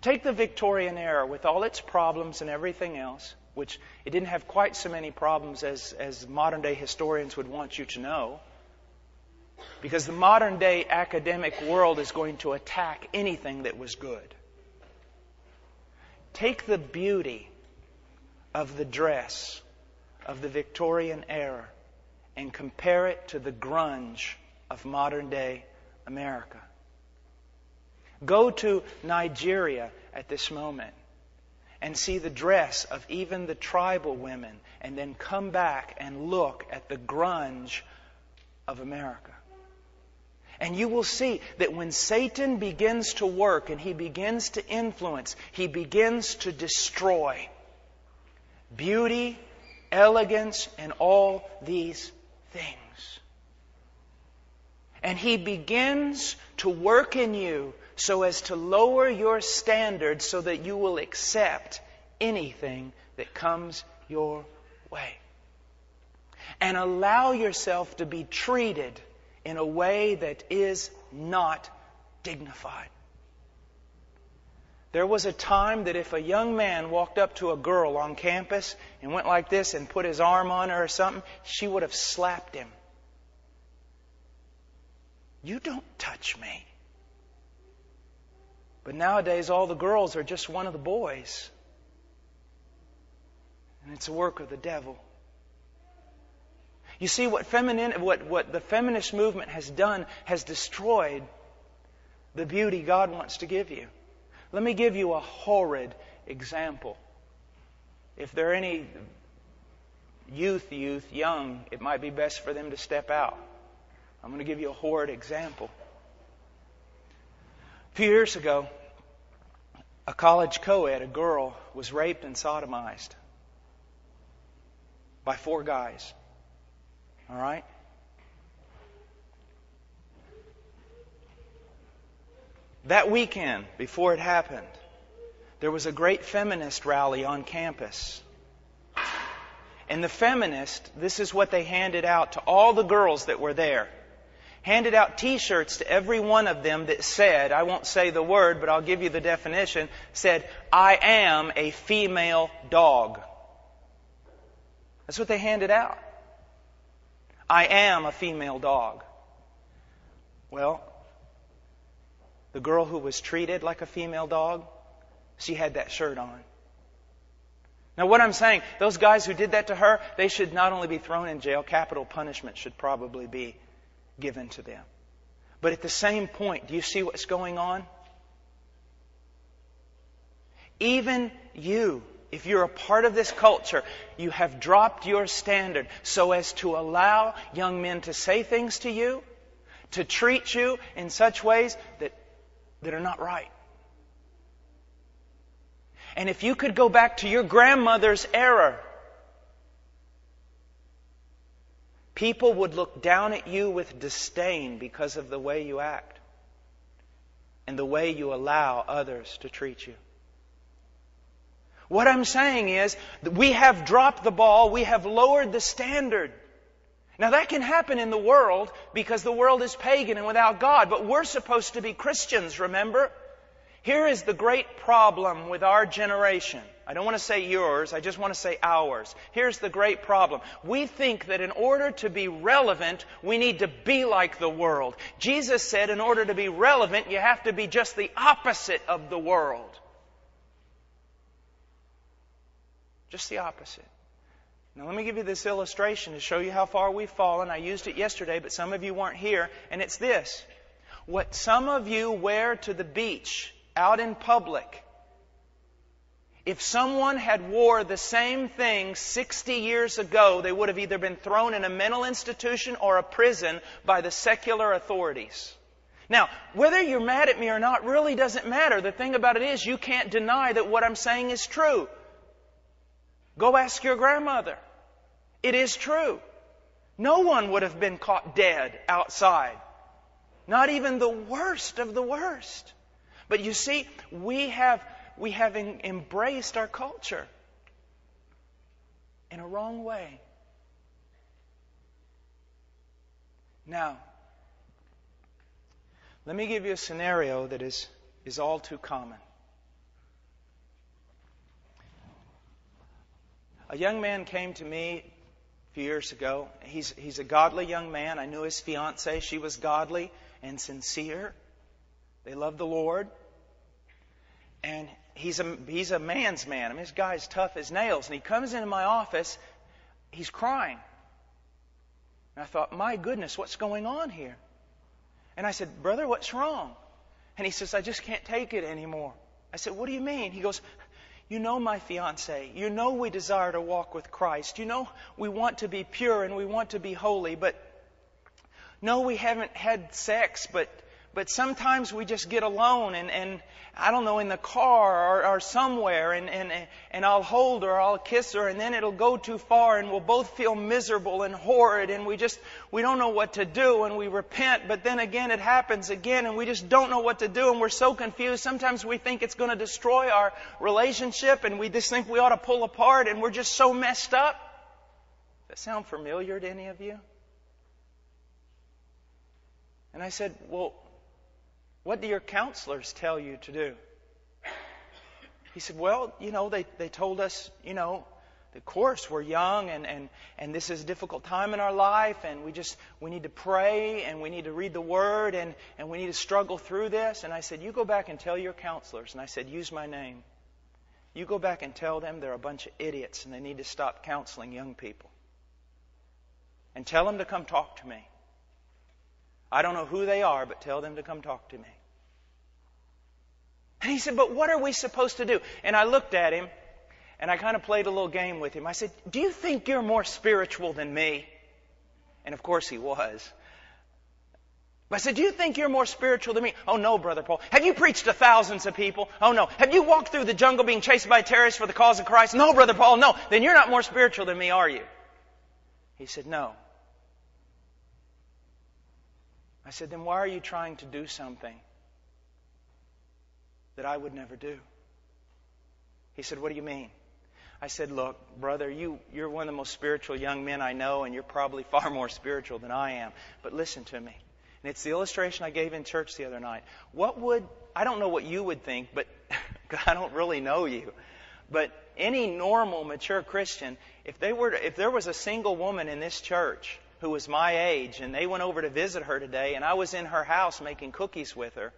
Take the Victorian era with all its problems and everything else, which it didn't have quite so many problems as, as modern day historians would want you to know. Because the modern day academic world is going to attack anything that was good. Take the beauty of the dress of the Victorian era and compare it to the grunge of modern day America. Go to Nigeria at this moment and see the dress of even the tribal women, and then come back and look at the grunge of America. And you will see that when Satan begins to work and he begins to influence, he begins to destroy beauty, elegance, and all these things. And he begins to work in you so as to lower your standards so that you will accept anything that comes your way. And allow yourself to be treated in a way that is not dignified. There was a time that if a young man walked up to a girl on campus and went like this and put his arm on her or something, she would have slapped him. You don't touch me. But nowadays, all the girls are just one of the boys. And it's a work of the devil. You see, what, feminine, what, what the feminist movement has done has destroyed the beauty God wants to give you. Let me give you a horrid example. If there are any youth, youth, young, it might be best for them to step out. I'm going to give you a horrid example. A few years ago, a college co ed, a girl, was raped and sodomized by four guys. All right? That weekend, before it happened, there was a great feminist rally on campus. And the feminists, this is what they handed out to all the girls that were there. Handed out t-shirts to every one of them that said, I won't say the word, but I'll give you the definition, said, I am a female dog. That's what they handed out. I am a female dog. Well, the girl who was treated like a female dog, she had that shirt on. Now, what I'm saying, those guys who did that to her, they should not only be thrown in jail, capital punishment should probably be given to them. But at the same point, do you see what's going on? Even you if you're a part of this culture, you have dropped your standard so as to allow young men to say things to you, to treat you in such ways that, that are not right. And if you could go back to your grandmother's era, people would look down at you with disdain because of the way you act and the way you allow others to treat you. What I'm saying is we have dropped the ball, we have lowered the standard. Now that can happen in the world because the world is pagan and without God, but we're supposed to be Christians, remember? Here is the great problem with our generation. I don't want to say yours, I just want to say ours. Here's the great problem. We think that in order to be relevant, we need to be like the world. Jesus said in order to be relevant, you have to be just the opposite of the world. Just the opposite. Now, let me give you this illustration to show you how far we've fallen. I used it yesterday, but some of you weren't here, and it's this. What some of you wear to the beach out in public, if someone had wore the same thing 60 years ago, they would have either been thrown in a mental institution or a prison by the secular authorities. Now, whether you're mad at me or not really doesn't matter. The thing about it is, you can't deny that what I'm saying is true. Go ask your grandmother. It is true. No one would have been caught dead outside. Not even the worst of the worst. But you see, we have, we have embraced our culture in a wrong way. Now, let me give you a scenario that is, is all too common. A young man came to me a few years ago. He's, he's a godly young man. I knew his fiancee. She was godly and sincere. They love the Lord. And he's a, he's a man's man. I mean, this guy's tough as nails. And he comes into my office. He's crying. And I thought, my goodness, what's going on here? And I said, Brother, what's wrong? And he says, I just can't take it anymore. I said, What do you mean? He goes, you know my fiance. You know we desire to walk with Christ. You know we want to be pure and we want to be holy, but no, we haven't had sex, but but sometimes we just get alone and, and I don't know, in the car or, or somewhere and, and, and I'll hold her, I'll kiss her and then it'll go too far and we'll both feel miserable and horrid and we just, we don't know what to do and we repent, but then again it happens again and we just don't know what to do and we're so confused. Sometimes we think it's going to destroy our relationship and we just think we ought to pull apart and we're just so messed up. Does that sound familiar to any of you? And I said, well, what do your counselors tell you to do? He said, Well, you know, they, they told us, you know, of course we're young and, and, and this is a difficult time in our life and we just we need to pray and we need to read the word and, and we need to struggle through this. And I said, You go back and tell your counselors and I said, use my name. You go back and tell them they're a bunch of idiots and they need to stop counseling young people. And tell them to come talk to me. I don't know who they are, but tell them to come talk to me. And he said, But what are we supposed to do? And I looked at him and I kind of played a little game with him. I said, Do you think you're more spiritual than me? And of course he was. I said, Do you think you're more spiritual than me? Oh, no, Brother Paul. Have you preached to thousands of people? Oh, no. Have you walked through the jungle being chased by terrorists for the cause of Christ? No, Brother Paul, no. Then you're not more spiritual than me, are you? He said, No. I said, then why are you trying to do something that I would never do? He said, what do you mean? I said, look, brother, you, you're one of the most spiritual young men I know, and you're probably far more spiritual than I am. But listen to me. And it's the illustration I gave in church the other night. What would, I don't know what you would think, but I don't really know you. But any normal, mature Christian, if they were to, if there was a single woman in this church who was my age, and they went over to visit her today, and I was in her house making cookies with her,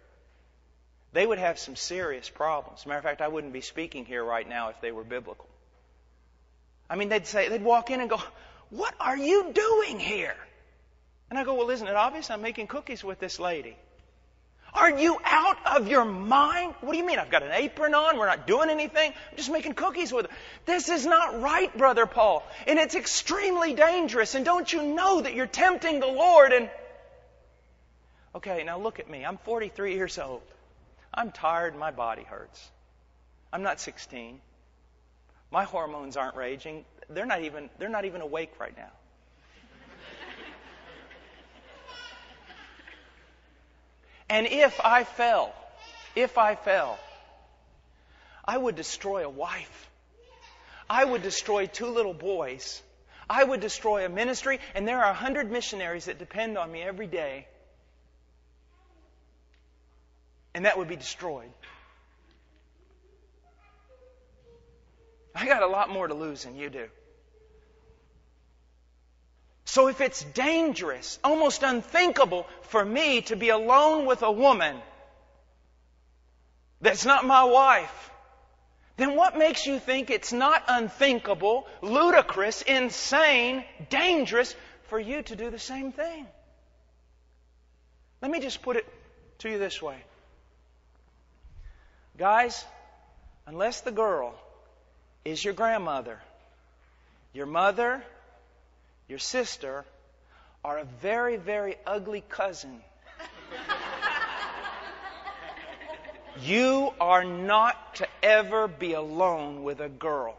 they would have some serious problems. Matter of fact, I wouldn't be speaking here right now if they were biblical. I mean, they'd say, they'd walk in and go, What are you doing here? And I go, Well, isn't it obvious? I'm making cookies with this lady. Are you out of your mind? What do you mean? I've got an apron on. We're not doing anything. I'm just making cookies with it. This is not right, Brother Paul. And it's extremely dangerous. And don't you know that you're tempting the Lord? And, okay, now look at me. I'm 43 years old. I'm tired. My body hurts. I'm not 16. My hormones aren't raging. They're not even, they're not even awake right now. And if I fell, if I fell, I would destroy a wife. I would destroy two little boys. I would destroy a ministry, and there are a hundred missionaries that depend on me every day. And that would be destroyed. I got a lot more to lose than you do. So if it's dangerous, almost unthinkable for me to be alone with a woman that's not my wife, then what makes you think it's not unthinkable, ludicrous, insane, dangerous for you to do the same thing? Let me just put it to you this way. Guys, unless the girl is your grandmother, your mother, your sister, or a very, very ugly cousin, you are not to ever be alone with a girl.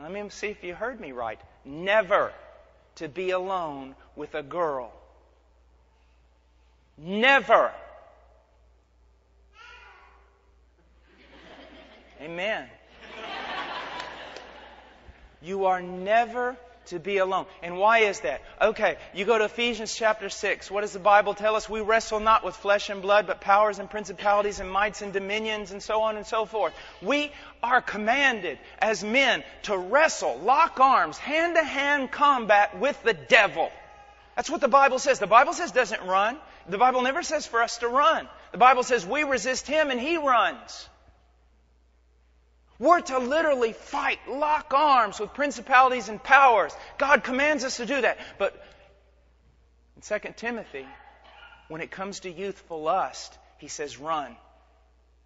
Let me see if you heard me right. Never to be alone with a girl. Never. Amen. You are never to be alone. And why is that? Okay, you go to Ephesians chapter 6. What does the Bible tell us? We wrestle not with flesh and blood, but powers and principalities and mights and dominions and so on and so forth. We are commanded as men to wrestle, lock arms, hand to hand combat with the devil. That's what the Bible says. The Bible says doesn't run. The Bible never says for us to run. The Bible says we resist him and he runs. We're to literally fight, lock arms with principalities and powers. God commands us to do that. But in 2 Timothy, when it comes to youthful lust, he says run.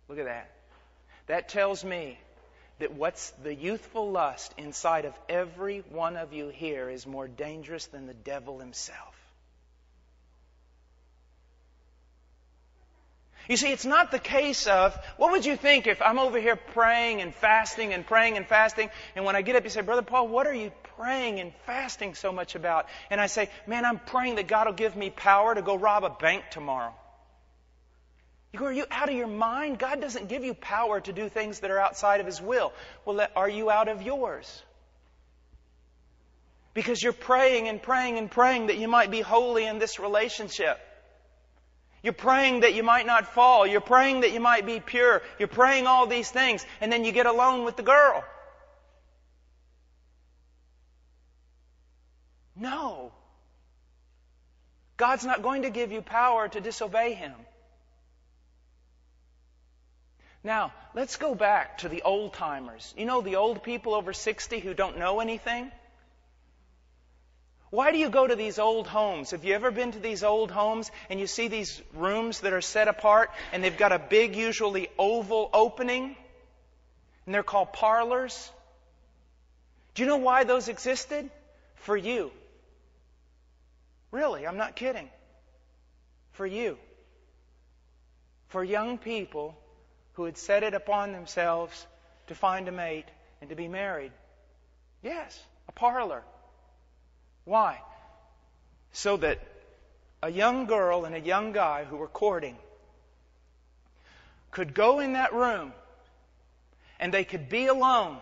Look at that. That tells me that what's the youthful lust inside of every one of you here is more dangerous than the devil himself. You see, it's not the case of, what would you think if I'm over here praying and fasting and praying and fasting, and when I get up, you say, Brother Paul, what are you praying and fasting so much about? And I say, Man, I'm praying that God will give me power to go rob a bank tomorrow. You go, Are you out of your mind? God doesn't give you power to do things that are outside of His will. Well, are you out of yours? Because you're praying and praying and praying that you might be holy in this relationship. You're praying that you might not fall. You're praying that you might be pure. You're praying all these things, and then you get alone with the girl. No. God's not going to give you power to disobey Him. Now, let's go back to the old timers. You know, the old people over 60 who don't know anything? Why do you go to these old homes? Have you ever been to these old homes and you see these rooms that are set apart and they've got a big, usually oval opening? And they're called parlors? Do you know why those existed? For you. Really, I'm not kidding. For you. For young people who had set it upon themselves to find a mate and to be married. Yes, a parlor. Why? So that a young girl and a young guy who were courting could go in that room and they could be alone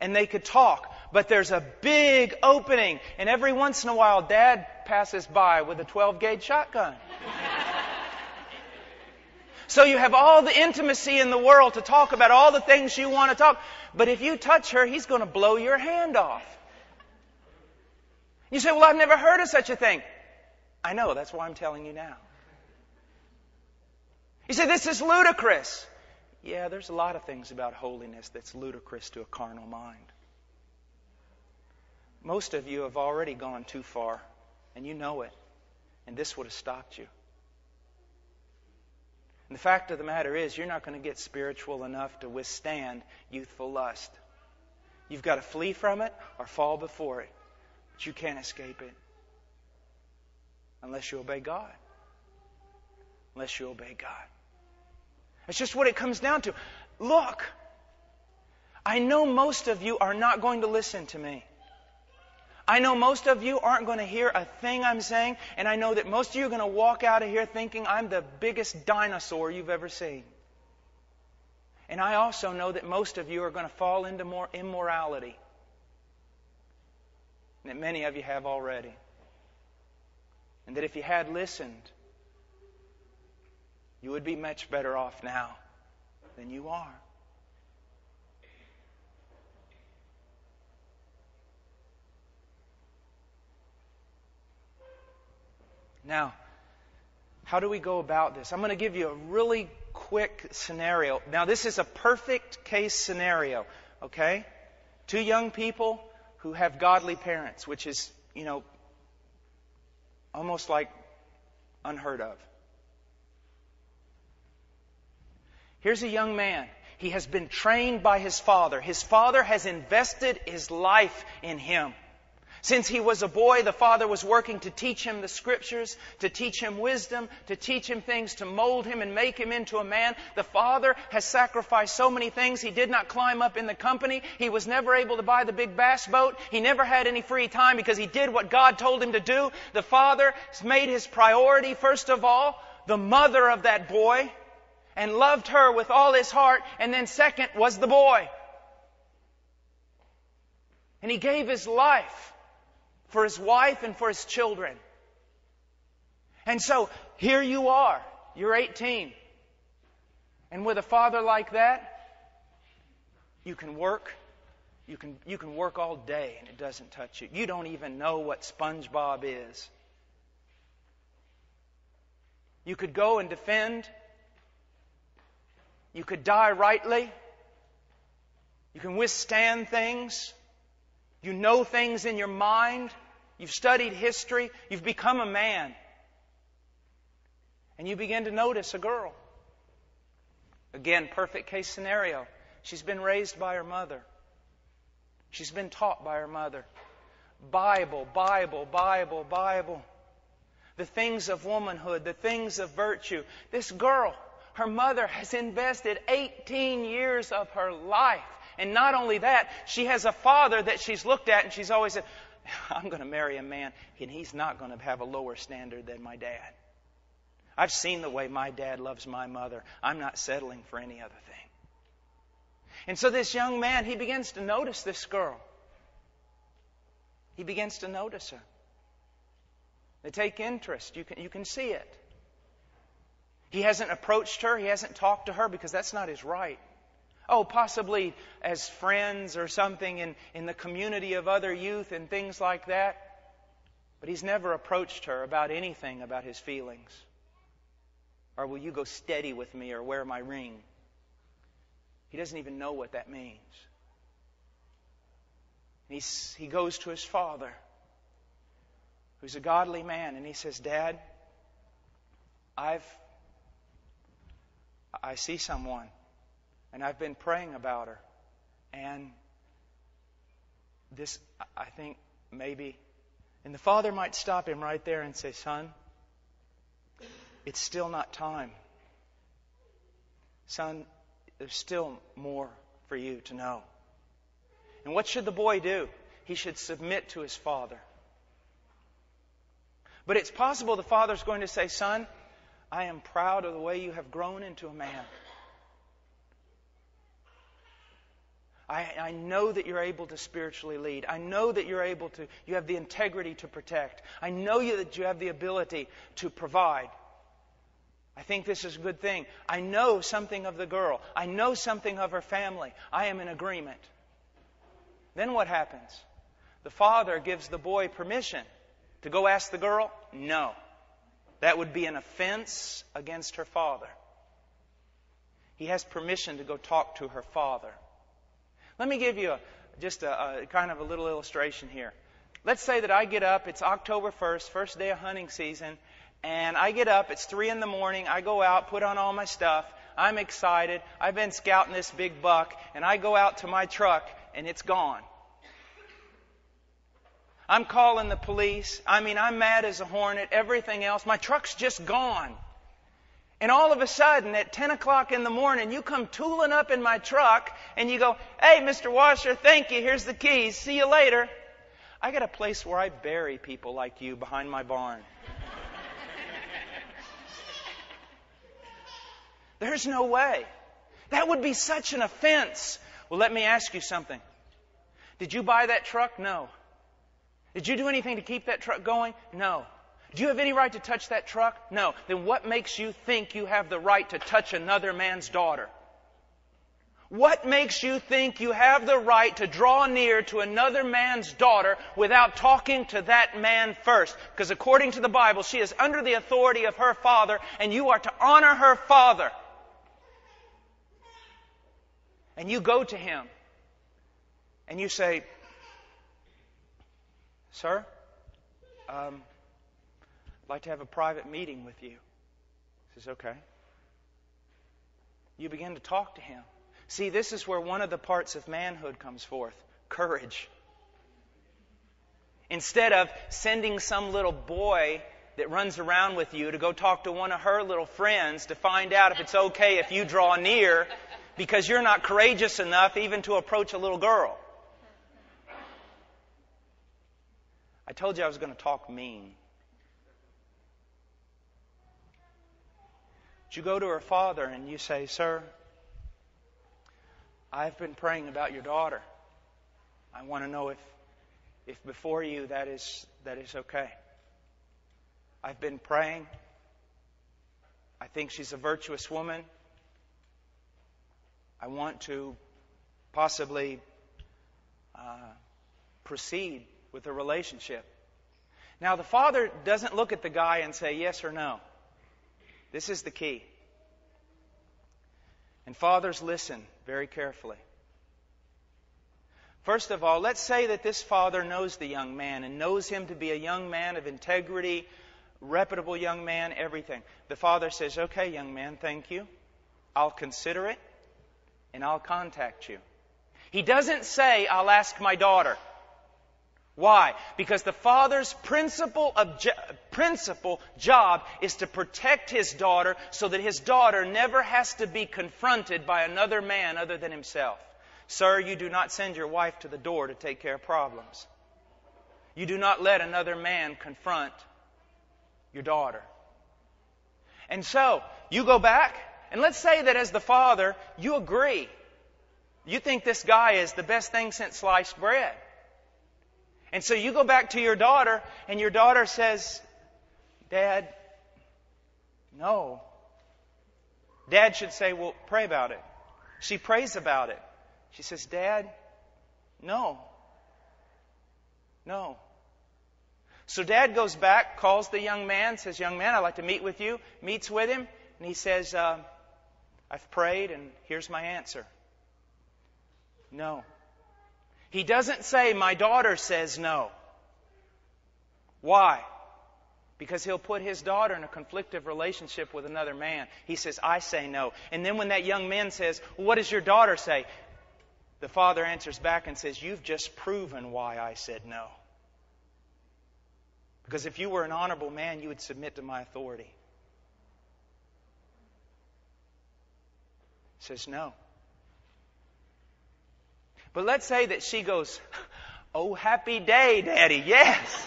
and they could talk. But there's a big opening and every once in a while dad passes by with a 12 gauge shotgun. So you have all the intimacy in the world to talk about all the things you want to talk. But if you touch her, he's going to blow your hand off. You say, well, I've never heard of such a thing. I know, that's why I'm telling you now. You say, this is ludicrous. Yeah, there's a lot of things about holiness that's ludicrous to a carnal mind. Most of you have already gone too far, and you know it, and this would have stopped you. And the fact of the matter is, you're not going to get spiritual enough to withstand youthful lust. You've got to flee from it or fall before it. But you can't escape it unless you obey God. Unless you obey God. It's just what it comes down to. Look, I know most of you are not going to listen to me. I know most of you aren't going to hear a thing I'm saying, and I know that most of you are going to walk out of here thinking I'm the biggest dinosaur you've ever seen. And I also know that most of you are going to fall into more immorality that many of you have already. And that if you had listened, you would be much better off now than you are. Now, how do we go about this? I'm going to give you a really quick scenario. Now, this is a perfect case scenario, okay? Two young people, who have godly parents, which is, you know, almost like unheard of. Here's a young man. He has been trained by his father. His father has invested his life in him. Since he was a boy, the father was working to teach him the scriptures, to teach him wisdom, to teach him things, to mold him and make him into a man. The father has sacrificed so many things. He did not climb up in the company. He was never able to buy the big bass boat. He never had any free time because he did what God told him to do. The father made his priority, first of all, the mother of that boy and loved her with all his heart. And then second was the boy. And he gave his life for his wife and for his children. And so here you are. You're 18. And with a father like that, you can work. You can, you can work all day and it doesn't touch you. You don't even know what SpongeBob is. You could go and defend. You could die rightly. You can withstand things. You know things in your mind. You've studied history. You've become a man. And you begin to notice a girl. Again, perfect case scenario. She's been raised by her mother. She's been taught by her mother. Bible, Bible, Bible, Bible. The things of womanhood, the things of virtue. This girl, her mother has invested 18 years of her life and not only that, she has a father that she's looked at and she's always said, I'm going to marry a man and he's not going to have a lower standard than my dad. I've seen the way my dad loves my mother. I'm not settling for any other thing. And so this young man, he begins to notice this girl. He begins to notice her. They take interest. You can, you can see it. He hasn't approached her. He hasn't talked to her because that's not his right. Oh, possibly as friends or something in, in the community of other youth and things like that. But he's never approached her about anything about his feelings. Or will you go steady with me or wear my ring? He doesn't even know what that means. He's, he goes to his father, who's a godly man, and he says, Dad, I've, I see someone and I've been praying about her. And this, I think, maybe. And the father might stop him right there and say, Son, it's still not time. Son, there's still more for you to know. And what should the boy do? He should submit to his father. But it's possible the father's going to say, Son, I am proud of the way you have grown into a man. I, I, know that you're able to spiritually lead. I know that you're able to, you have the integrity to protect. I know you, that you have the ability to provide. I think this is a good thing. I know something of the girl. I know something of her family. I am in agreement. Then what happens? The father gives the boy permission to go ask the girl? No. That would be an offense against her father. He has permission to go talk to her father. Let me give you a, just a, a kind of a little illustration here. Let's say that I get up, it's October 1st, first day of hunting season, and I get up, it's 3 in the morning, I go out, put on all my stuff, I'm excited, I've been scouting this big buck, and I go out to my truck, and it's gone. I'm calling the police. I mean, I'm mad as a hornet, everything else. My truck's just gone. And all of a sudden, at 10 o'clock in the morning, you come tooling up in my truck and you go, Hey, Mr. Washer, thank you. Here's the keys. See you later. I got a place where I bury people like you behind my barn. There's no way. That would be such an offense. Well, let me ask you something. Did you buy that truck? No. Did you do anything to keep that truck going? No. Do you have any right to touch that truck? No. Then what makes you think you have the right to touch another man's daughter? What makes you think you have the right to draw near to another man's daughter without talking to that man first? Because according to the Bible, she is under the authority of her father, and you are to honor her father. And you go to him and you say, Sir, um, like to have a private meeting with you. He says, Okay. You begin to talk to him. See, this is where one of the parts of manhood comes forth courage. Instead of sending some little boy that runs around with you to go talk to one of her little friends to find out if it's okay if you draw near because you're not courageous enough even to approach a little girl. I told you I was going to talk mean. But you go to her father and you say, Sir, I've been praying about your daughter. I want to know if, if before you that is, that is okay. I've been praying. I think she's a virtuous woman. I want to possibly uh, proceed with a relationship. Now, the father doesn't look at the guy and say yes or no. This is the key. And fathers, listen very carefully. First of all, let's say that this father knows the young man and knows him to be a young man of integrity, reputable young man, everything. The father says, Okay, young man, thank you. I'll consider it and I'll contact you. He doesn't say, I'll ask my daughter. Why? Because the father's principal, obje- principal job is to protect his daughter so that his daughter never has to be confronted by another man other than himself. Sir, you do not send your wife to the door to take care of problems. You do not let another man confront your daughter. And so, you go back, and let's say that as the father, you agree. You think this guy is the best thing since sliced bread. And so you go back to your daughter, and your daughter says, Dad, no. Dad should say, Well, pray about it. She prays about it. She says, Dad, no. No. So dad goes back, calls the young man, says, Young man, I'd like to meet with you. Meets with him, and he says, uh, I've prayed, and here's my answer. No. He doesn't say, My daughter says no. Why? Because he'll put his daughter in a conflictive relationship with another man. He says, I say no. And then when that young man says, What does your daughter say? The father answers back and says, You've just proven why I said no. Because if you were an honorable man, you would submit to my authority. He says, No. But let's say that she goes, Oh, happy day, Daddy. Yes.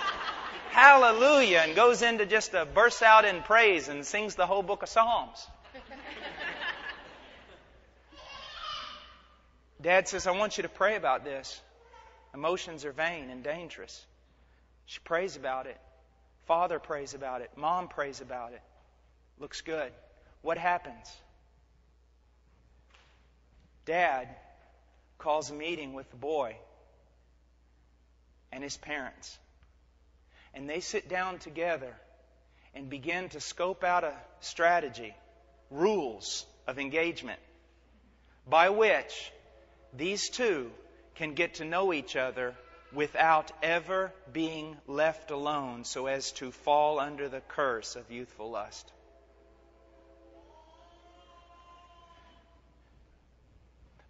Hallelujah. And goes into just a burst out in praise and sings the whole book of Psalms. Dad says, I want you to pray about this. Emotions are vain and dangerous. She prays about it. Father prays about it. Mom prays about it. Looks good. What happens? Dad calls a meeting with the boy and his parents. And they sit down together and begin to scope out a strategy, rules of engagement, by which these two can get to know each other without ever being left alone so as to fall under the curse of youthful lust.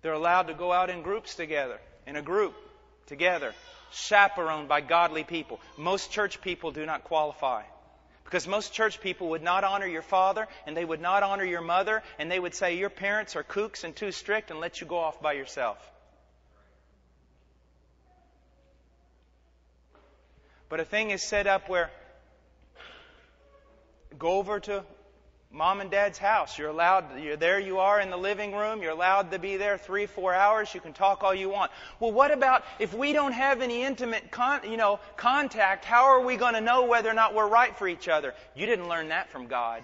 They're allowed to go out in groups together, in a group together, chaperoned by godly people. Most church people do not qualify. Because most church people would not honor your father, and they would not honor your mother, and they would say your parents are kooks and too strict and let you go off by yourself. But a thing is set up where go over to mom and dad's house. You're allowed, you're there you are in the living room. You're allowed to be there three, four hours. You can talk all you want. Well, what about if we don't have any intimate, con, you know, contact? How are we going to know whether or not we're right for each other? You didn't learn that from God.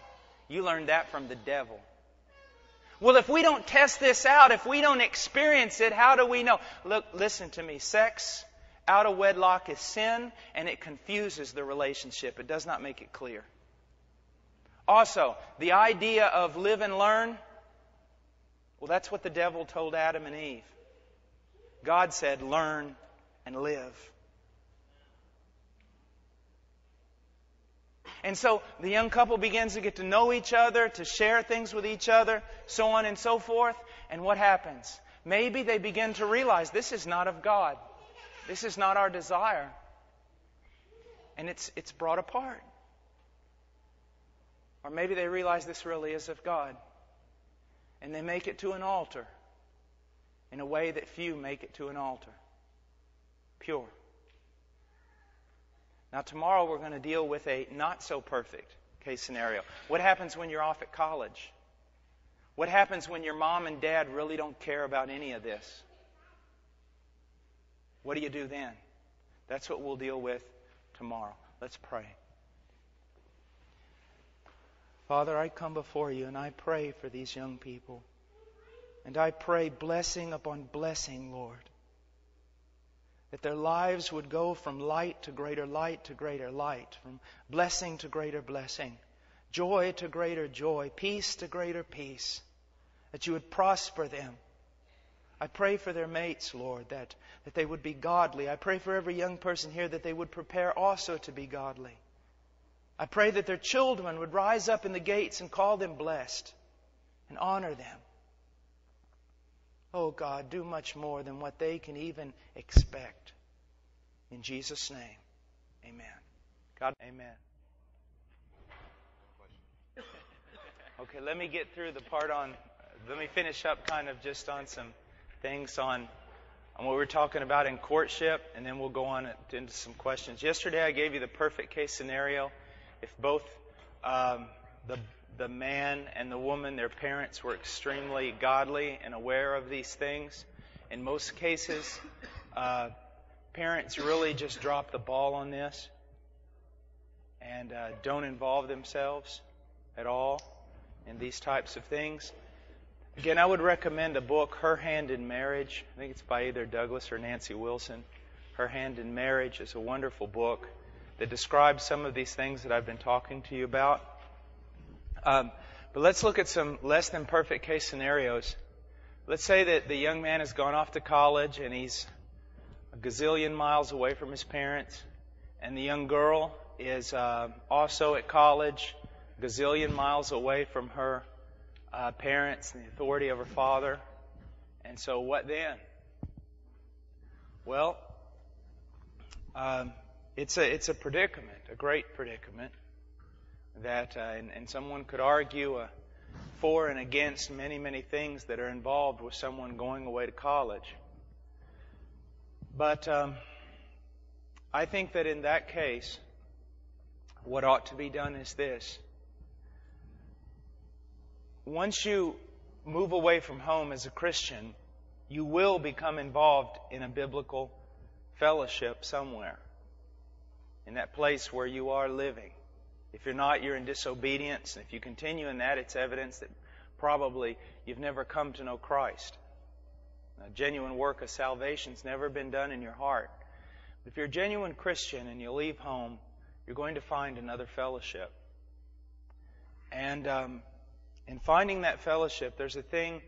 You learned that from the devil. Well, if we don't test this out, if we don't experience it, how do we know? Look, listen to me. Sex out of wedlock is sin and it confuses the relationship. It does not make it clear. Also, the idea of live and learn, well, that's what the devil told Adam and Eve. God said, learn and live. And so the young couple begins to get to know each other, to share things with each other, so on and so forth. And what happens? Maybe they begin to realize this is not of God. This is not our desire. And it's, it's brought apart. Or maybe they realize this really is of God. And they make it to an altar in a way that few make it to an altar pure. Now, tomorrow we're going to deal with a not so perfect case scenario. What happens when you're off at college? What happens when your mom and dad really don't care about any of this? What do you do then? That's what we'll deal with tomorrow. Let's pray. Father, I come before you and I pray for these young people. And I pray blessing upon blessing, Lord that their lives would go from light to greater light to greater light, from blessing to greater blessing, joy to greater joy, peace to greater peace, that you would prosper them. I pray for their mates, Lord, that, that they would be godly. I pray for every young person here that they would prepare also to be godly. I pray that their children would rise up in the gates and call them blessed and honor them. Oh God, do much more than what they can even expect. In Jesus' name, amen. God, amen. Okay, let me get through the part on, let me finish up kind of just on some things on, on what we are talking about in courtship, and then we'll go on into some questions. Yesterday I gave you the perfect case scenario. If both um, the the man and the woman, their parents were extremely godly and aware of these things. In most cases, uh, parents really just drop the ball on this and uh, don't involve themselves at all in these types of things. Again, I would recommend a book, Her Hand in Marriage. I think it's by either Douglas or Nancy Wilson. Her Hand in Marriage is a wonderful book that describes some of these things that I've been talking to you about. Um, but let's look at some less than perfect case scenarios. Let's say that the young man has gone off to college and he's a gazillion miles away from his parents, and the young girl is uh, also at college, gazillion miles away from her uh, parents and the authority of her father. And so, what then? Well, um, it's a it's a predicament, a great predicament that, uh, and, and, someone could argue uh, for and against many, many things that are involved with someone going away to college. But um, I think that in that case, what ought to be done is this. Once you move away from home as a Christian, you will become involved in a biblical fellowship somewhere, in that place where you are living. If you're not, you're in disobedience. And if you continue in that, it's evidence that probably you've never come to know Christ. A genuine work of salvation's never been done in your heart. If you're a genuine Christian and you leave home, you're going to find another fellowship. And um, in finding that fellowship, there's a thing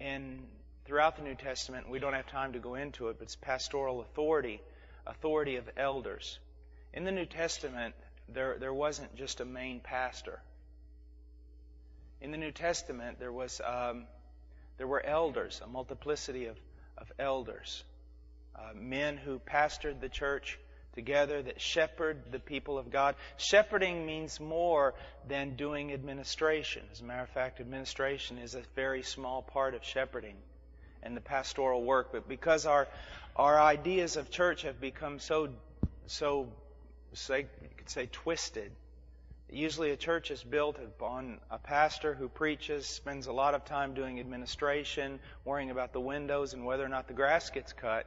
in throughout the New Testament. We don't have time to go into it, but it's pastoral authority, authority of elders. In the New Testament, there, there wasn't just a main pastor. In the New Testament, there was um, there were elders, a multiplicity of, of elders, uh, men who pastored the church together that shepherd the people of God. Shepherding means more than doing administration. As a matter of fact, administration is a very small part of shepherding and the pastoral work. But because our our ideas of church have become so so say you could say twisted. Usually, a church is built upon a pastor who preaches, spends a lot of time doing administration, worrying about the windows and whether or not the grass gets cut.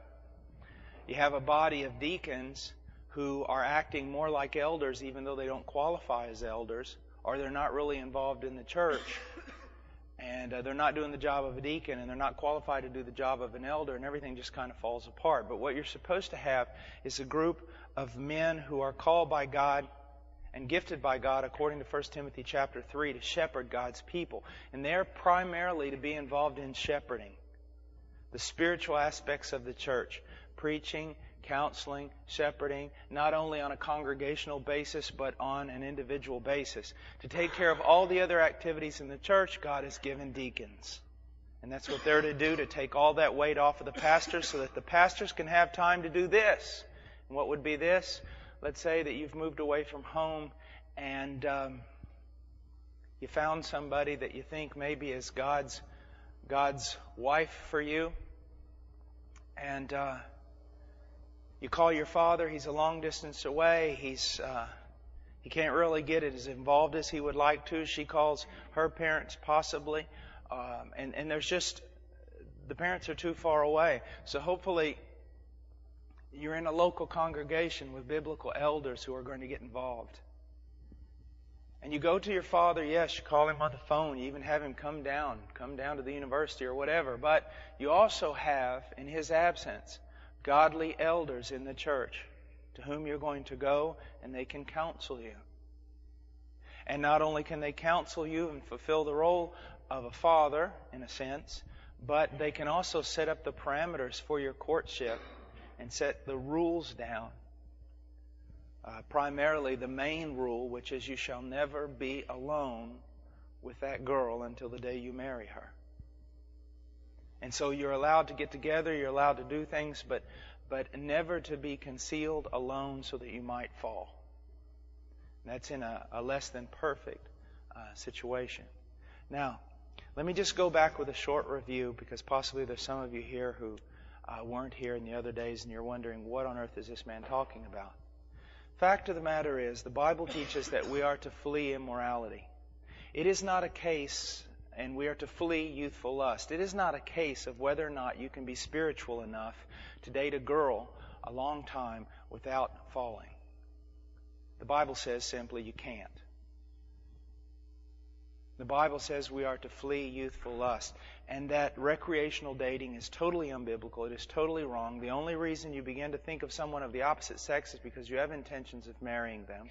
You have a body of deacons who are acting more like elders, even though they don't qualify as elders, or they're not really involved in the church. And uh, they're not doing the job of a deacon and they're not qualified to do the job of an elder and everything just kind of falls apart. But what you're supposed to have is a group of men who are called by God and gifted by God according to 1 Timothy chapter 3 to shepherd God's people. And they're primarily to be involved in shepherding the spiritual aspects of the church, preaching, counseling, shepherding, not only on a congregational basis, but on an individual basis. To take care of all the other activities in the church, God has given deacons. And that's what they're to do, to take all that weight off of the pastors so that the pastors can have time to do this. And what would be this? Let's say that you've moved away from home and um, you found somebody that you think maybe is God's God's wife for you, and uh, you call your father. He's a long distance away. He's uh, he can't really get it as involved as he would like to. She calls her parents possibly, um, and and there's just the parents are too far away. So hopefully you're in a local congregation with biblical elders who are going to get involved. And you go to your father, yes, you call him on the phone, you even have him come down, come down to the university or whatever, but you also have, in his absence, godly elders in the church to whom you're going to go and they can counsel you. And not only can they counsel you and fulfill the role of a father, in a sense, but they can also set up the parameters for your courtship and set the rules down uh, primarily the main rule, which is you shall never be alone with that girl until the day you marry her. And so you're allowed to get together, you're allowed to do things, but, but never to be concealed alone so that you might fall. That's in a, a, less than perfect uh, situation. Now, let me just go back with a short review because possibly there's some of you here who uh, weren't here in the other days and you're wondering what on earth is this man talking about. Fact of the matter is, the Bible teaches that we are to flee immorality. It is not a case, and we are to flee youthful lust. It is not a case of whether or not you can be spiritual enough to date a girl a long time without falling. The Bible says simply you can't. The Bible says we are to flee youthful lust, and that recreational dating is totally unbiblical. It is totally wrong. The only reason you begin to think of someone of the opposite sex is because you have intentions of marrying them.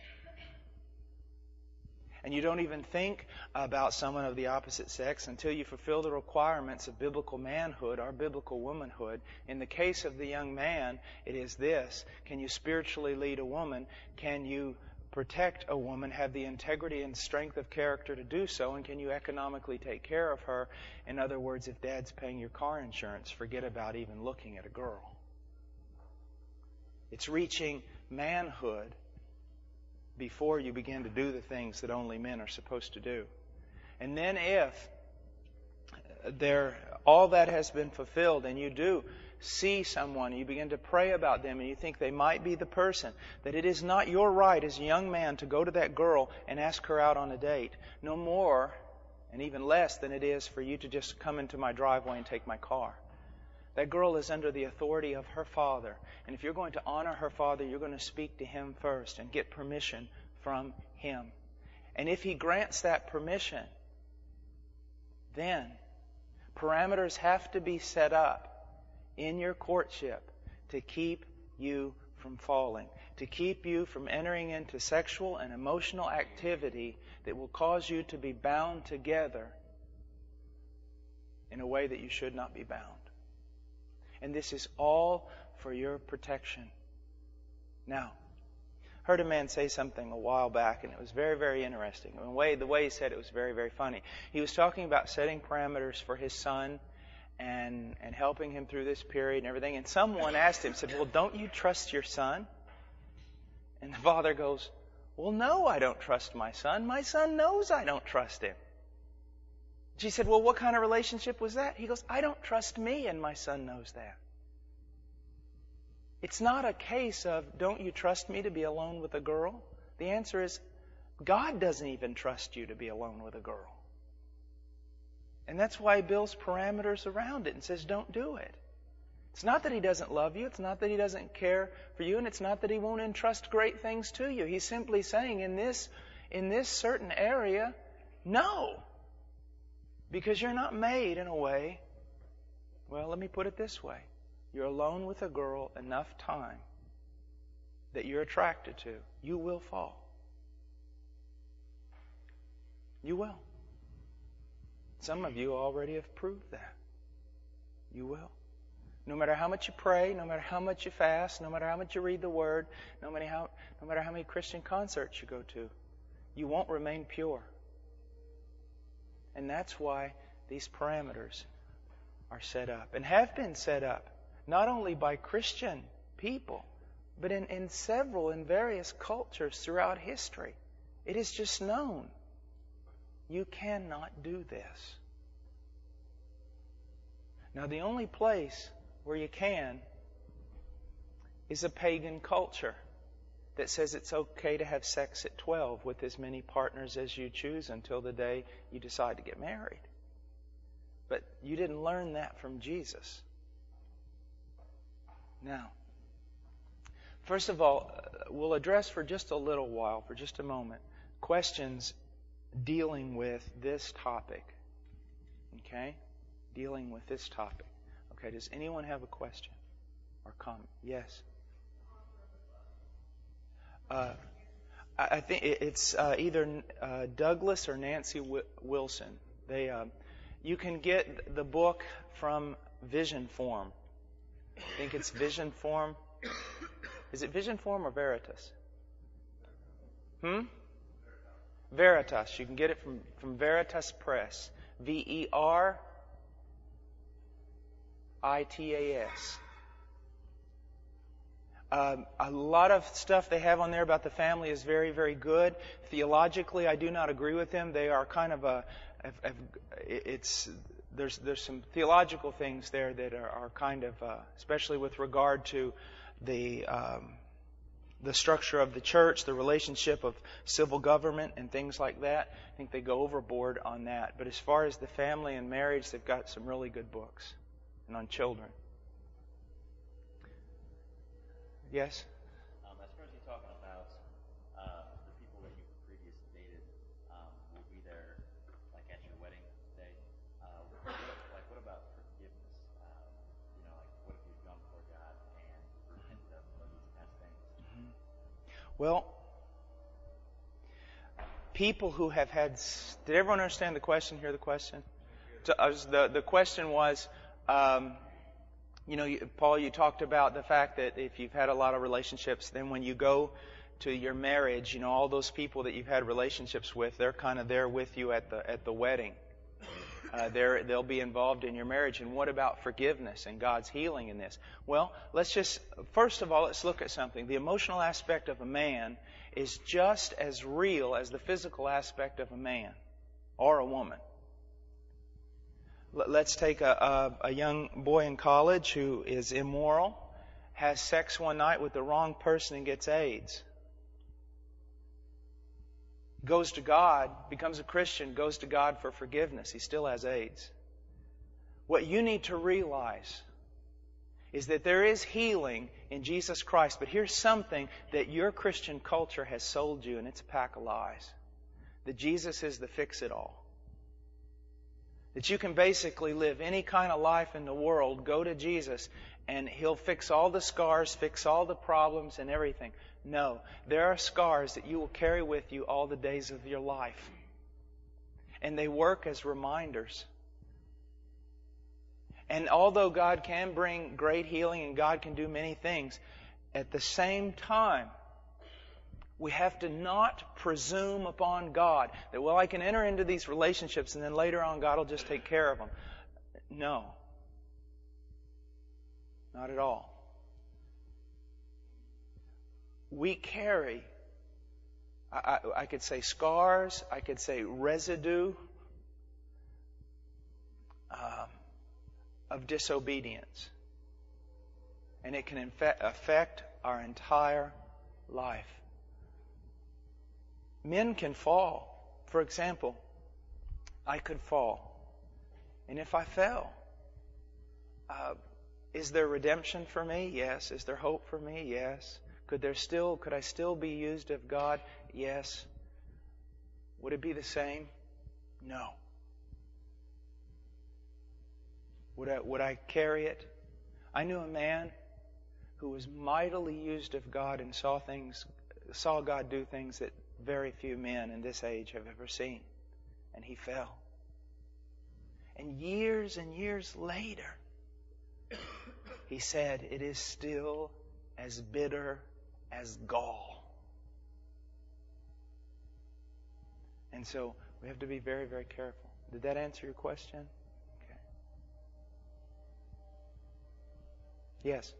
And you don't even think about someone of the opposite sex until you fulfill the requirements of biblical manhood or biblical womanhood. In the case of the young man, it is this Can you spiritually lead a woman? Can you protect a woman have the integrity and strength of character to do so? And can you economically take care of her? In other words, if dad's paying your car insurance, forget about even looking at a girl. It's reaching manhood before you begin to do the things that only men are supposed to do. And then if there all that has been fulfilled and you do see someone, you begin to pray about them, and you think they might be the person, that it is not your right as a young man to go to that girl and ask her out on a date. No more, and even less than it is for you to just come into my driveway and take my car. That girl is under the authority of her father. And if you're going to honor her father, you're going to speak to him first and get permission from him. And if he grants that permission, then parameters have to be set up in your courtship to keep you from falling, to keep you from entering into sexual and emotional activity that will cause you to be bound together in a way that you should not be bound. And this is all for your protection. Now, heard a man say something a while back, and it was very, very interesting. The way, the way he said it was very, very funny. He was talking about setting parameters for his son and, and helping him through this period and everything. And someone asked him, said, Well, don't you trust your son? And the father goes, Well, no, I don't trust my son. My son knows I don't trust him. She said, Well, what kind of relationship was that? He goes, I don't trust me, and my son knows that. It's not a case of, Don't you trust me to be alone with a girl? The answer is, God doesn't even trust you to be alone with a girl. And that's why he builds parameters around it and says, don't do it. It's not that he doesn't love you. It's not that he doesn't care for you. And it's not that he won't entrust great things to you. He's simply saying in this, in this certain area, no. Because you're not made in a way, well, let me put it this way. You're alone with a girl enough time that you're attracted to, you will fall. You will. Some of you already have proved that. You will. No matter how much you pray, no matter how much you fast, no matter how much you read the Word, no matter how, no matter how many Christian concerts you go to, you won't remain pure. And that's why these parameters are set up and have been set up, not only by Christian people, but in, in several, in various cultures throughout history. It is just known. You cannot do this. Now, the only place where you can is a pagan culture that says it's okay to have sex at 12 with as many partners as you choose until the day you decide to get married. But you didn't learn that from Jesus. Now, first of all, uh, we'll address for just a little while, for just a moment, questions dealing with this topic. Okay? Dealing with this topic. Okay, does anyone have a question or comment? Yes. Uh, I think it's uh, either uh, Douglas or Nancy Wilson. They, uh, you can get the book from Vision Forum. I think it's Vision Forum. Is it Vision Forum or Veritas? Hmm? Veritas. You can get it from, from Veritas Press. V E R I T A S. Um, a lot of stuff they have on there about the family is very, very good. Theologically, I do not agree with them. They are kind of a, it's there's there's some theological things there that are, are kind of, uh, especially with regard to the um, the structure of the church, the relationship of civil government, and things like that. I think they go overboard on that. But as far as the family and marriage, they've got some really good books, and on children. Yes? Um, as far as you talking about uh, the people that you previously dated um, will be there, like at your wedding day. Uh, what, like, what about forgiveness? Um, you know, like, what if you've gone before God and repented of these past things? Mm-hmm. Well, people who have had. Did everyone understand the question? Hear the question? Uh, the the question was. Um, you know, Paul, you talked about the fact that if you've had a lot of relationships, then when you go to your marriage, you know, all those people that you've had relationships with, they're kind of there with you at the at the wedding. Uh, they're, they'll be involved in your marriage. And what about forgiveness and God's healing in this? Well, let's just, first of all, let's look at something. The emotional aspect of a man is just as real as the physical aspect of a man or a woman. Let's take a, a, a young boy in college who is immoral, has sex one night with the wrong person and gets AIDS. Goes to God, becomes a Christian, goes to God for forgiveness. He still has AIDS. What you need to realize is that there is healing in Jesus Christ, but here's something that your Christian culture has sold you, and it's a pack of lies. That Jesus is the fix it all. That you can basically live any kind of life in the world, go to Jesus, and He'll fix all the scars, fix all the problems, and everything. No, there are scars that you will carry with you all the days of your life. And they work as reminders. And although God can bring great healing and God can do many things, at the same time, we have to not presume upon God that, well, I can enter into these relationships and then later on God will just take care of them. No. Not at all. We carry, I, I, I could say scars, I could say residue um, of disobedience. And it can affect our entire life. Men can fall. For example, I could fall. And if I fell, uh, is there redemption for me? Yes. Is there hope for me? Yes. Could there still could I still be used of God? Yes. Would it be the same? No. Would I, would I carry it? I knew a man who was mightily used of God and saw things, saw God do things that very few men in this age have ever seen. And he fell. And years and years later, he said, It is still as bitter as gall. And so we have to be very, very careful. Did that answer your question? Okay. Yes.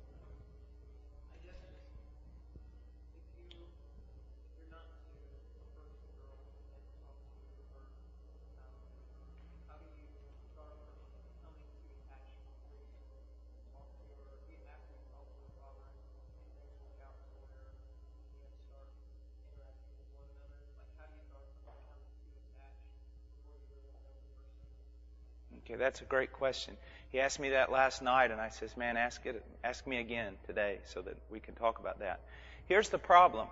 Okay, that's a great question. He asked me that last night, and I says, "Man, ask it, ask me again today, so that we can talk about that." Here's the problem.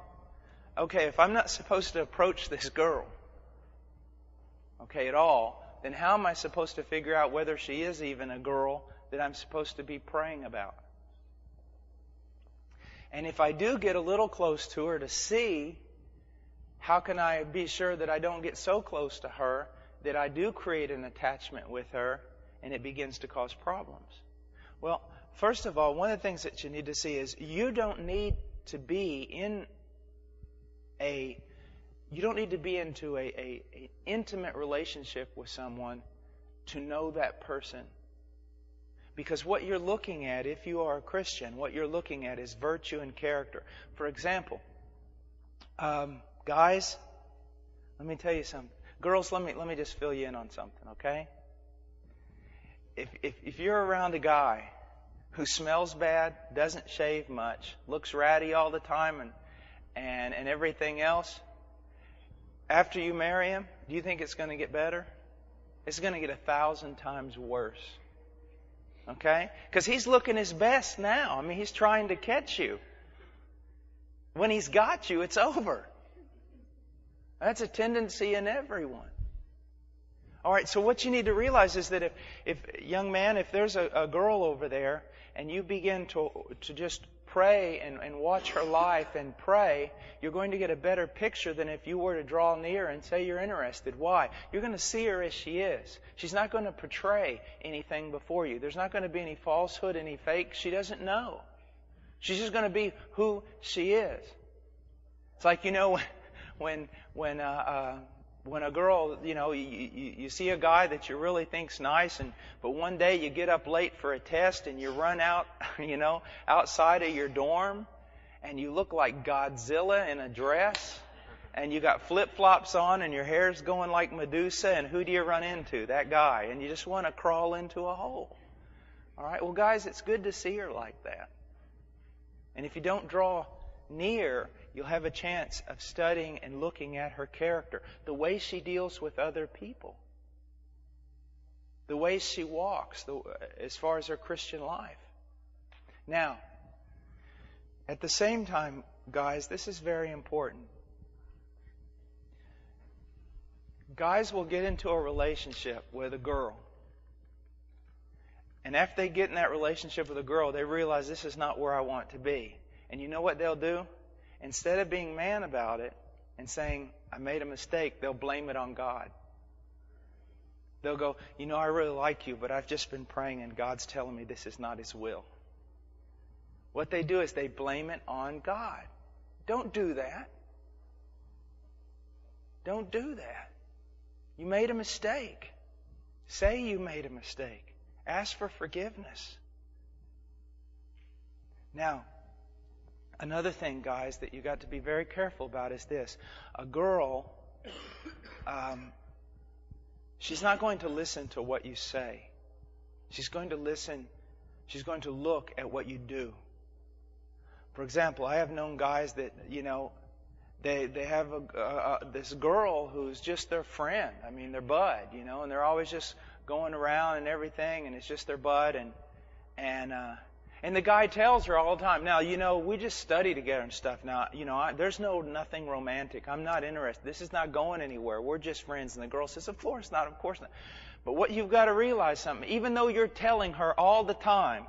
Okay, if I'm not supposed to approach this girl, okay, at all, then how am I supposed to figure out whether she is even a girl that I'm supposed to be praying about? And if I do get a little close to her to see, how can I be sure that I don't get so close to her that I do create an attachment with her and it begins to cause problems? Well, first of all, one of the things that you need to see is you don't need to be in a you don't need to be into a, a, a intimate relationship with someone to know that person. Because what you're looking at, if you are a Christian, what you're looking at is virtue and character. For example, um, guys, let me tell you something. Girls, let me let me just fill you in on something, okay? If if if you're around a guy who smells bad, doesn't shave much, looks ratty all the time and and and everything else, after you marry him, do you think it's going to get better? It's going to get a thousand times worse. Okay? Because he's looking his best now. I mean, he's trying to catch you. When he's got you, it's over. That's a tendency in everyone. All right, so what you need to realize is that if, if young man, if there's a, a girl over there and you begin to, to just pray and, and watch her life and pray, you're going to get a better picture than if you were to draw near and say you're interested. Why? You're going to see her as she is. She's not going to portray anything before you. There's not going to be any falsehood, any fake. She doesn't know. She's just going to be who she is. It's like, you know, when when uh, uh, when a girl, you know, you, you, you see a guy that you really think's nice, and but one day you get up late for a test and you run out, you know, outside of your dorm, and you look like Godzilla in a dress, and you got flip flops on, and your hair's going like Medusa, and who do you run into? That guy, and you just want to crawl into a hole. All right, well, guys, it's good to see her like that. And if you don't draw near, you'll have a chance of studying and looking at her character, the way she deals with other people, the way she walks, the, as far as her Christian life. Now, at the same time, guys, this is very important. Guys will get into a relationship with a girl. And after they get in that relationship with a girl, they realize this is not where I want to be. And you know what they'll do? Instead of being man about it and saying, I made a mistake, they'll blame it on God. They'll go, You know, I really like you, but I've just been praying and God's telling me this is not His will. What they do is they blame it on God. Don't do that. Don't do that. You made a mistake. Say you made a mistake. Ask for forgiveness. Now, Another thing, guys, that you got to be very careful about is this: a girl, um, she's not going to listen to what you say. She's going to listen. She's going to look at what you do. For example, I have known guys that you know they they have a, uh, this girl who's just their friend. I mean, their bud, you know, and they're always just going around and everything, and it's just their bud, and and uh, and the guy tells her all the time, now, you know, we just study together and stuff. Now, you know, I, there's no nothing romantic. I'm not interested. This is not going anywhere. We're just friends. And the girl says, of course not, of course not. But what you've got to realize something, even though you're telling her all the time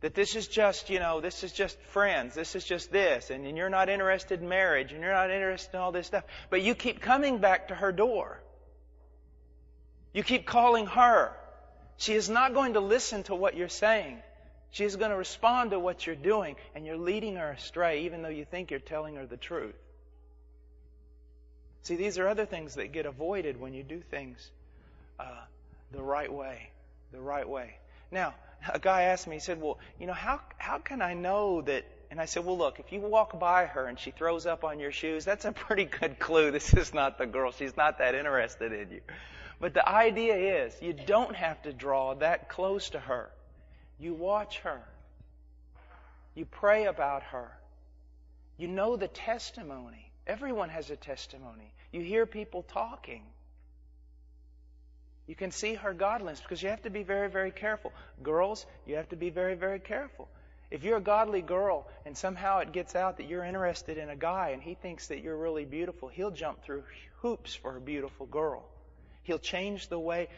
that this is just, you know, this is just friends, this is just this, and, and you're not interested in marriage, and you're not interested in all this stuff, but you keep coming back to her door. You keep calling her. She is not going to listen to what you're saying. She is going to respond to what you're doing, and you're leading her astray, even though you think you're telling her the truth. See, these are other things that get avoided when you do things uh, the right way. The right way. Now, a guy asked me, he said, Well, you know, how, how can I know that? And I said, Well, look, if you walk by her and she throws up on your shoes, that's a pretty good clue. This is not the girl. She's not that interested in you. But the idea is, you don't have to draw that close to her. You watch her. You pray about her. You know the testimony. Everyone has a testimony. You hear people talking. You can see her godliness because you have to be very, very careful. Girls, you have to be very, very careful. If you're a godly girl and somehow it gets out that you're interested in a guy and he thinks that you're really beautiful, he'll jump through hoops for a beautiful girl. He'll change the way,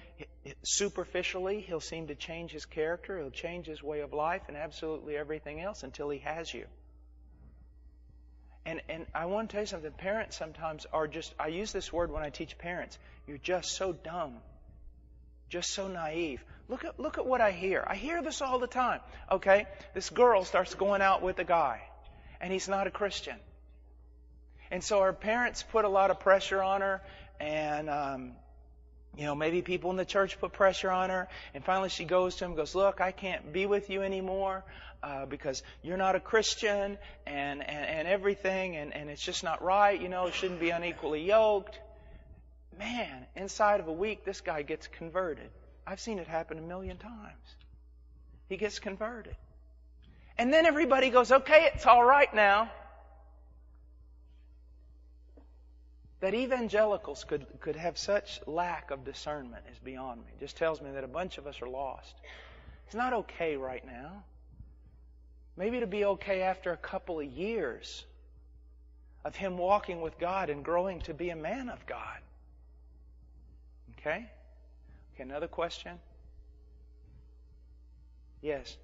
superficially, he'll seem to change his character, he'll change his way of life and absolutely everything else until he has you. And, and I want to tell you something. Parents sometimes are just, I use this word when I teach parents. You're just so dumb. Just so naive. Look at, look at what I hear. I hear this all the time. Okay? This girl starts going out with a guy, and he's not a Christian. And so her parents put a lot of pressure on her, and um, you know, maybe people in the church put pressure on her, and finally she goes to him, goes, "Look, I can't be with you anymore uh, because you're not a Christian, and and, and everything, and and it's just not right. You know, it shouldn't be unequally yoked." Man, inside of a week, this guy gets converted. I've seen it happen a million times. He gets converted, and then everybody goes, "Okay, it's all right now." That evangelicals could, could have such lack of discernment is beyond me. It just tells me that a bunch of us are lost. It's not okay right now. Maybe it'll be okay after a couple of years of him walking with God and growing to be a man of God. Okay? Okay, another question? Yes.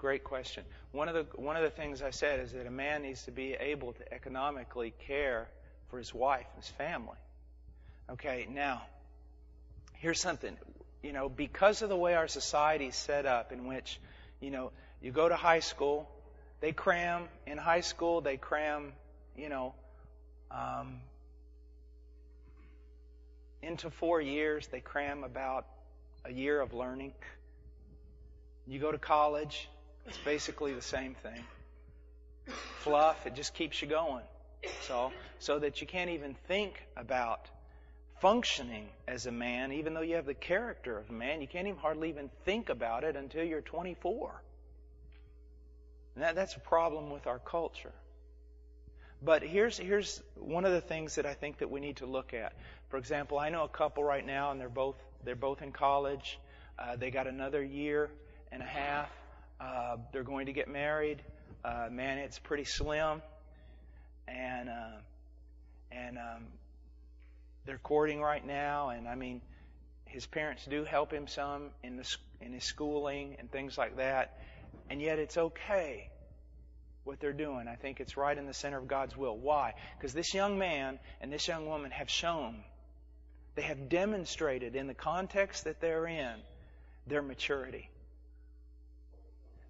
Great question. One of the one of the things I said is that a man needs to be able to economically care for his wife, and his family. Okay, now here's something. You know, because of the way our society is set up, in which, you know, you go to high school, they cram in high school, they cram, you know, um, into four years, they cram about a year of learning. You go to college, it's basically the same thing. Fluff, it just keeps you going. So, so that you can't even think about functioning as a man, even though you have the character of a man. You can't even hardly even think about it until you're 24. And that, that's a problem with our culture. But here's here's one of the things that I think that we need to look at. For example, I know a couple right now, and they're both they're both in college. Uh, they got another year and a half uh, they're going to get married. Uh, man, it's pretty slim, and uh, and um, they're courting right now. And I mean, his parents do help him some in the in his schooling and things like that. And yet, it's okay what they're doing. I think it's right in the center of God's will. Why? Because this young man and this young woman have shown, they have demonstrated in the context that they're in their maturity.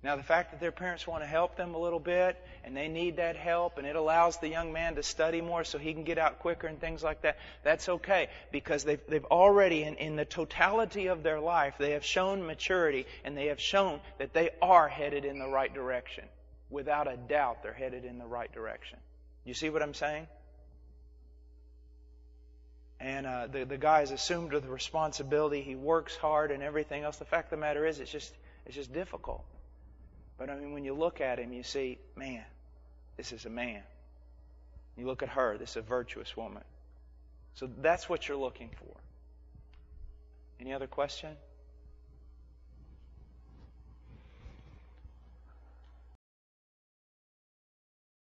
Now, the fact that their parents want to help them a little bit and they need that help and it allows the young man to study more so he can get out quicker and things like that, that's okay because they've, they've already, in, in the totality of their life, they have shown maturity and they have shown that they are headed in the right direction. Without a doubt, they're headed in the right direction. You see what I'm saying? And uh, the, the guy has assumed the responsibility. He works hard and everything else. The fact of the matter is, it's just, it's just difficult. But I mean, when you look at him, you see, man, This is a man. You look at her. This is a virtuous woman. So that's what you're looking for. Any other question?